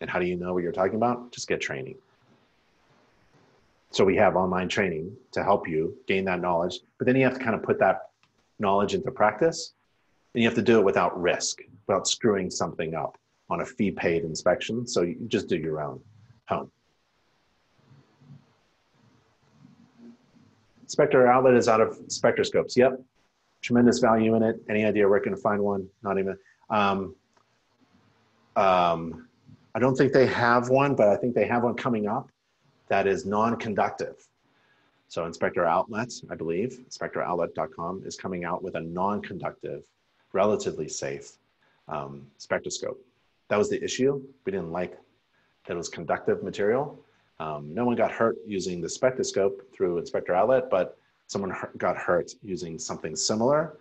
And how do you know what you're talking about? Just get training. So we have online training to help you gain that knowledge, but then you have to kind of put that knowledge into practice and you have to do it without risk, without screwing something up on a fee paid inspection. So you just do your own home. Inspector Outlet is out of spectroscopes. Yep. Tremendous value in it. Any idea where I can find one? Not even. Um, um, I don't think they have one, but I think they have one coming up that is non-conductive. So Inspector Outlets, I believe, inspectoroutlet.com is coming out with a non-conductive, relatively safe um, spectroscope. That was the issue. We didn't like that it was conductive material. Um, no one got hurt using the spectroscope through Inspector Outlet, but someone got hurt using something similar,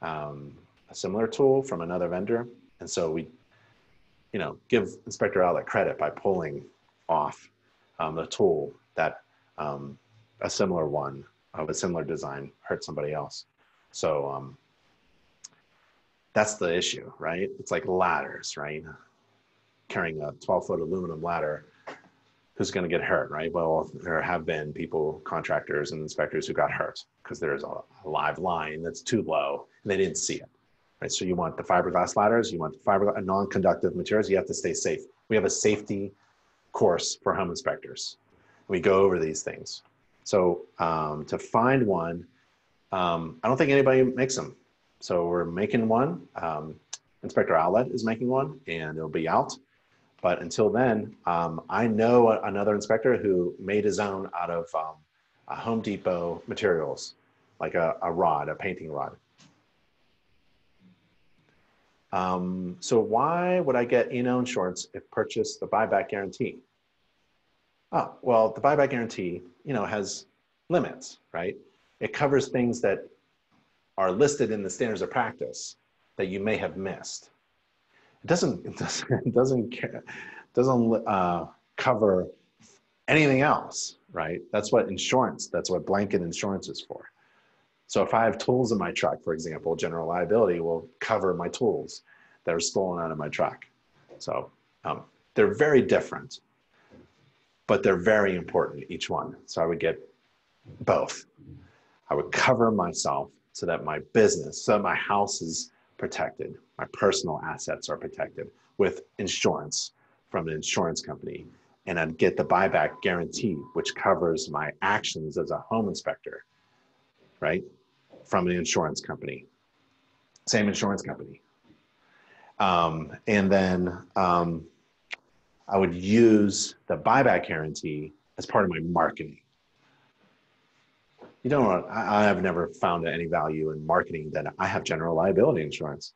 um, a similar tool from another vendor. And so we, you know, give Inspector Outlet credit by pulling off um, the tool that um, a similar one of a similar design hurt somebody else. So um, that's the issue, right? It's like ladders, right? Carrying a 12 foot aluminum ladder, who's going to get hurt, right? Well, there have been people, contractors and inspectors who got hurt because there's a, a live line that's too low and they didn't see it, right? So you want the fiberglass ladders, you want fiber non-conductive materials, you have to stay safe. We have a safety course for home inspectors. We go over these things. So um, to find one, um, I don't think anybody makes them. So we're making one. Um, Inspector Outlet is making one, and it'll be out. But until then, um, I know another inspector who made his own out of um, a Home Depot materials, like a, a rod, a painting rod. Um, so why would I get insurance if purchase the buyback guarantee? Oh, well, the buyback guarantee, you know, has limits, right? It covers things that are listed in the standards of practice that you may have missed. It doesn't, it doesn't, it doesn't, doesn't uh, cover anything else, right? That's what insurance, that's what blanket insurance is for. So if I have tools in my truck, for example, general liability will cover my tools that are stolen out of my truck. So um, they're very different, but they're very important, each one. So I would get both. I would cover myself so that my business, so my house is protected, my personal assets are protected with insurance from an insurance company. And I'd get the buyback guarantee, which covers my actions as a home inspector, right? from an insurance company, same insurance company. Um, and then um, I would use the buyback guarantee as part of my marketing. You know, I, I have never found any value in marketing that I have general liability insurance,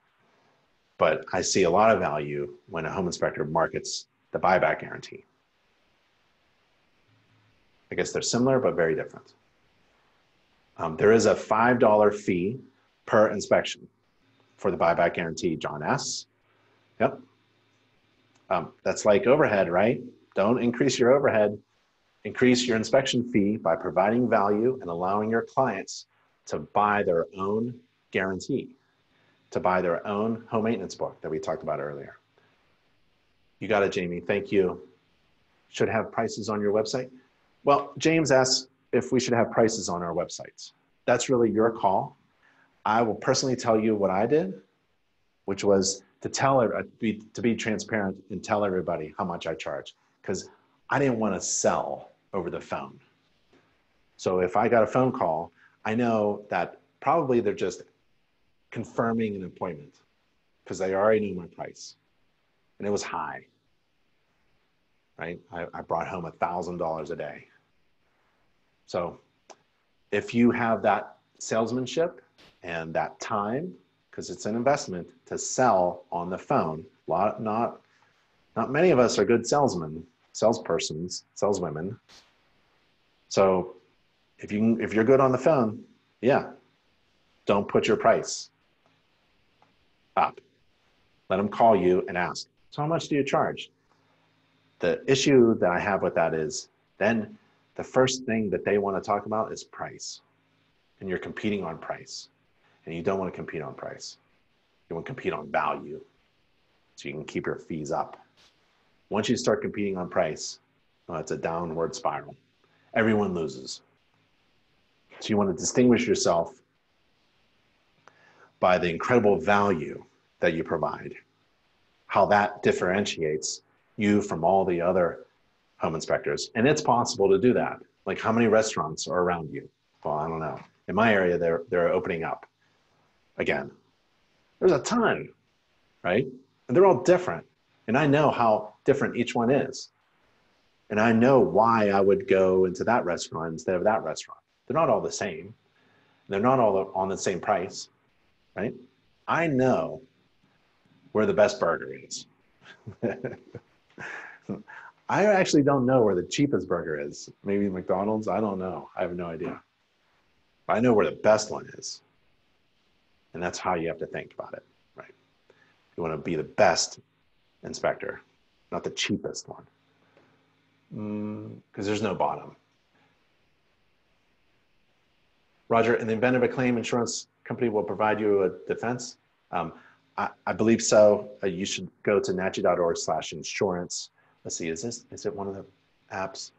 but I see a lot of value when a home inspector markets the buyback guarantee. I guess they're similar, but very different. Um, there is a $5 fee per inspection for the buyback guarantee, John S. Yep. Um, that's like overhead, right? Don't increase your overhead. Increase your inspection fee by providing value and allowing your clients to buy their own guarantee, to buy their own home maintenance book that we talked about earlier. You got it, Jamie. Thank you. Should have prices on your website. Well, James asks, if we should have prices on our websites. That's really your call. I will personally tell you what I did, which was to tell uh, be, to be transparent and tell everybody how much I charge because I didn't want to sell over the phone. So if I got a phone call, I know that probably they're just confirming an appointment because they already knew my price and it was high. Right? I, I brought home a thousand dollars a day. So if you have that salesmanship and that time, because it's an investment to sell on the phone, lot not not many of us are good salesmen, salespersons, saleswomen. So if you if you're good on the phone, yeah, don't put your price up. Let them call you and ask. So how much do you charge? The issue that I have with that is then the first thing that they want to talk about is price. And you're competing on price. And you don't want to compete on price. You want to compete on value. So you can keep your fees up. Once you start competing on price, well, it's a downward spiral. Everyone loses. So you want to distinguish yourself by the incredible value that you provide, how that differentiates you from all the other home inspectors. And it's possible to do that. Like how many restaurants are around you? Well, I don't know. In my area, they're, they're opening up again. There's a ton, right? And they're all different. And I know how different each one is. And I know why I would go into that restaurant instead of that restaurant. They're not all the same. They're not all on the same price, right? I know where the best burger is. I actually don't know where the cheapest burger is. Maybe McDonald's. I don't know. I have no idea. I know where the best one is. And that's how you have to think about it, right? You want to be the best inspector, not the cheapest one. Because mm, there's no bottom. Roger, in the of a claim, insurance company will provide you a defense. Um, I, I, believe so. Uh, you should go to nachi.org slash insurance. Let's see, is this, is it one of the apps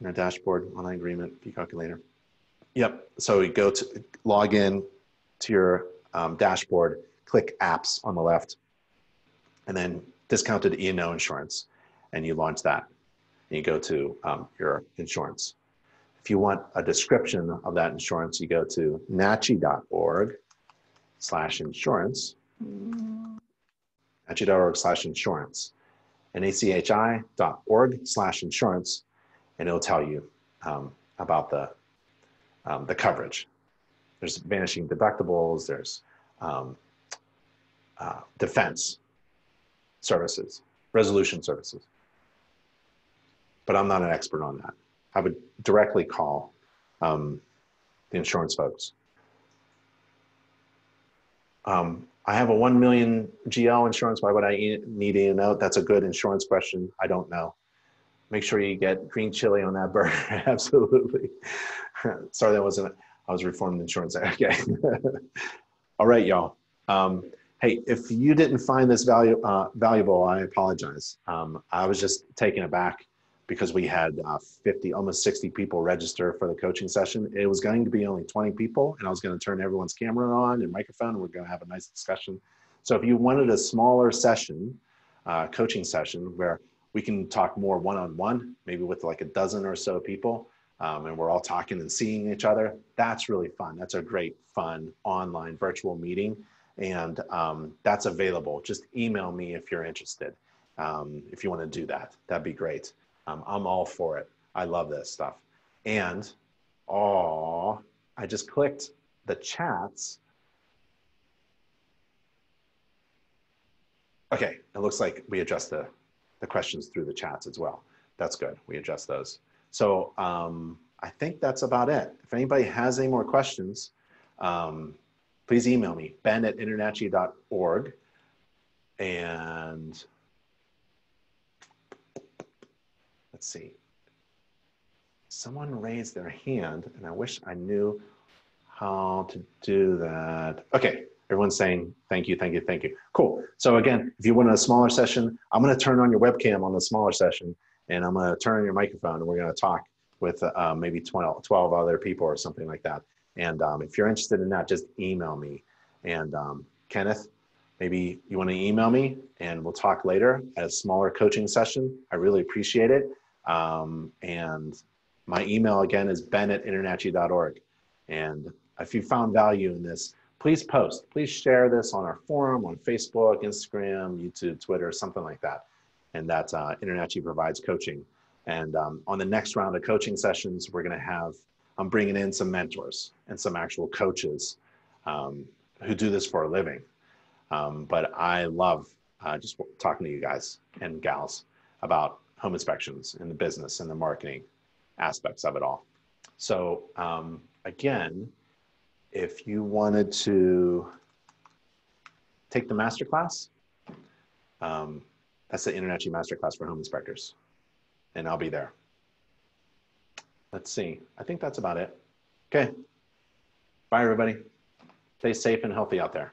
in our dashboard, online agreement, fee calculator? Yep, so you go to log in to your um, dashboard, click apps on the left, and then discounted E&O insurance, and you launch that. And you go to um, your insurance. If you want a description of that insurance, you go to nachi.org slash insurance, nachi.org slash insurance, nachi.org slash insurance, and it'll tell you um, about the, um, the coverage. There's vanishing deductibles, there's um, uh, defense services, resolution services. But I'm not an expert on that. I would directly call um, the insurance folks. Um, I have a 1 million GL insurance. Why would I need to know? That's a good insurance question. I don't know. Make sure you get green chili on that burger. Absolutely. Sorry, that wasn't, I was reformed insurance. Okay. All right, y'all. Um, hey, if you didn't find this value, uh, valuable, I apologize. Um, I was just taken aback because we had uh, 50, almost 60 people register for the coaching session. It was going to be only 20 people, and I was going to turn everyone's camera on and microphone, and we're going to have a nice discussion. So if you wanted a smaller session, uh, coaching session, where we can talk more one-on-one, maybe with like a dozen or so people, um, and we're all talking and seeing each other, that's really fun. That's a great, fun online virtual meeting, and um, that's available. Just email me if you're interested. Um, if you want to do that, that'd be great. Um, I'm all for it. I love this stuff. And, oh, I just clicked the chats. Okay, it looks like we adjust the, the questions through the chats as well. That's good. We adjust those. So um, I think that's about it. If anybody has any more questions, um, please email me, ben at internachi.org. And let's see. Someone raised their hand and I wish I knew how to do that. Okay, everyone's saying thank you, thank you, thank you. Cool. So again, if you want a smaller session, I'm gonna turn on your webcam on the smaller session and I'm gonna turn on your microphone and we're gonna talk with uh, maybe 12, 12 other people or something like that. And um, if you're interested in that, just email me. And um, Kenneth, maybe you want to email me and we'll talk later at a smaller coaching session. I really appreciate it. Um, and my email again is ben at internachi.org. And if you found value in this, please post. Please share this on our forum, on Facebook, Instagram, YouTube, Twitter, something like that. And that uh, provides coaching. And um, on the next round of coaching sessions, we're going to have, I'm bringing in some mentors and some actual coaches um, who do this for a living. Um, but I love uh, just talking to you guys and gals about home inspections and the business and the marketing aspects of it all. So um, again, if you wanted to take the masterclass, um, that's the InterNACHI masterclass for home inspectors, and I'll be there. Let's see. I think that's about it. Okay. Bye, everybody. Stay safe and healthy out there.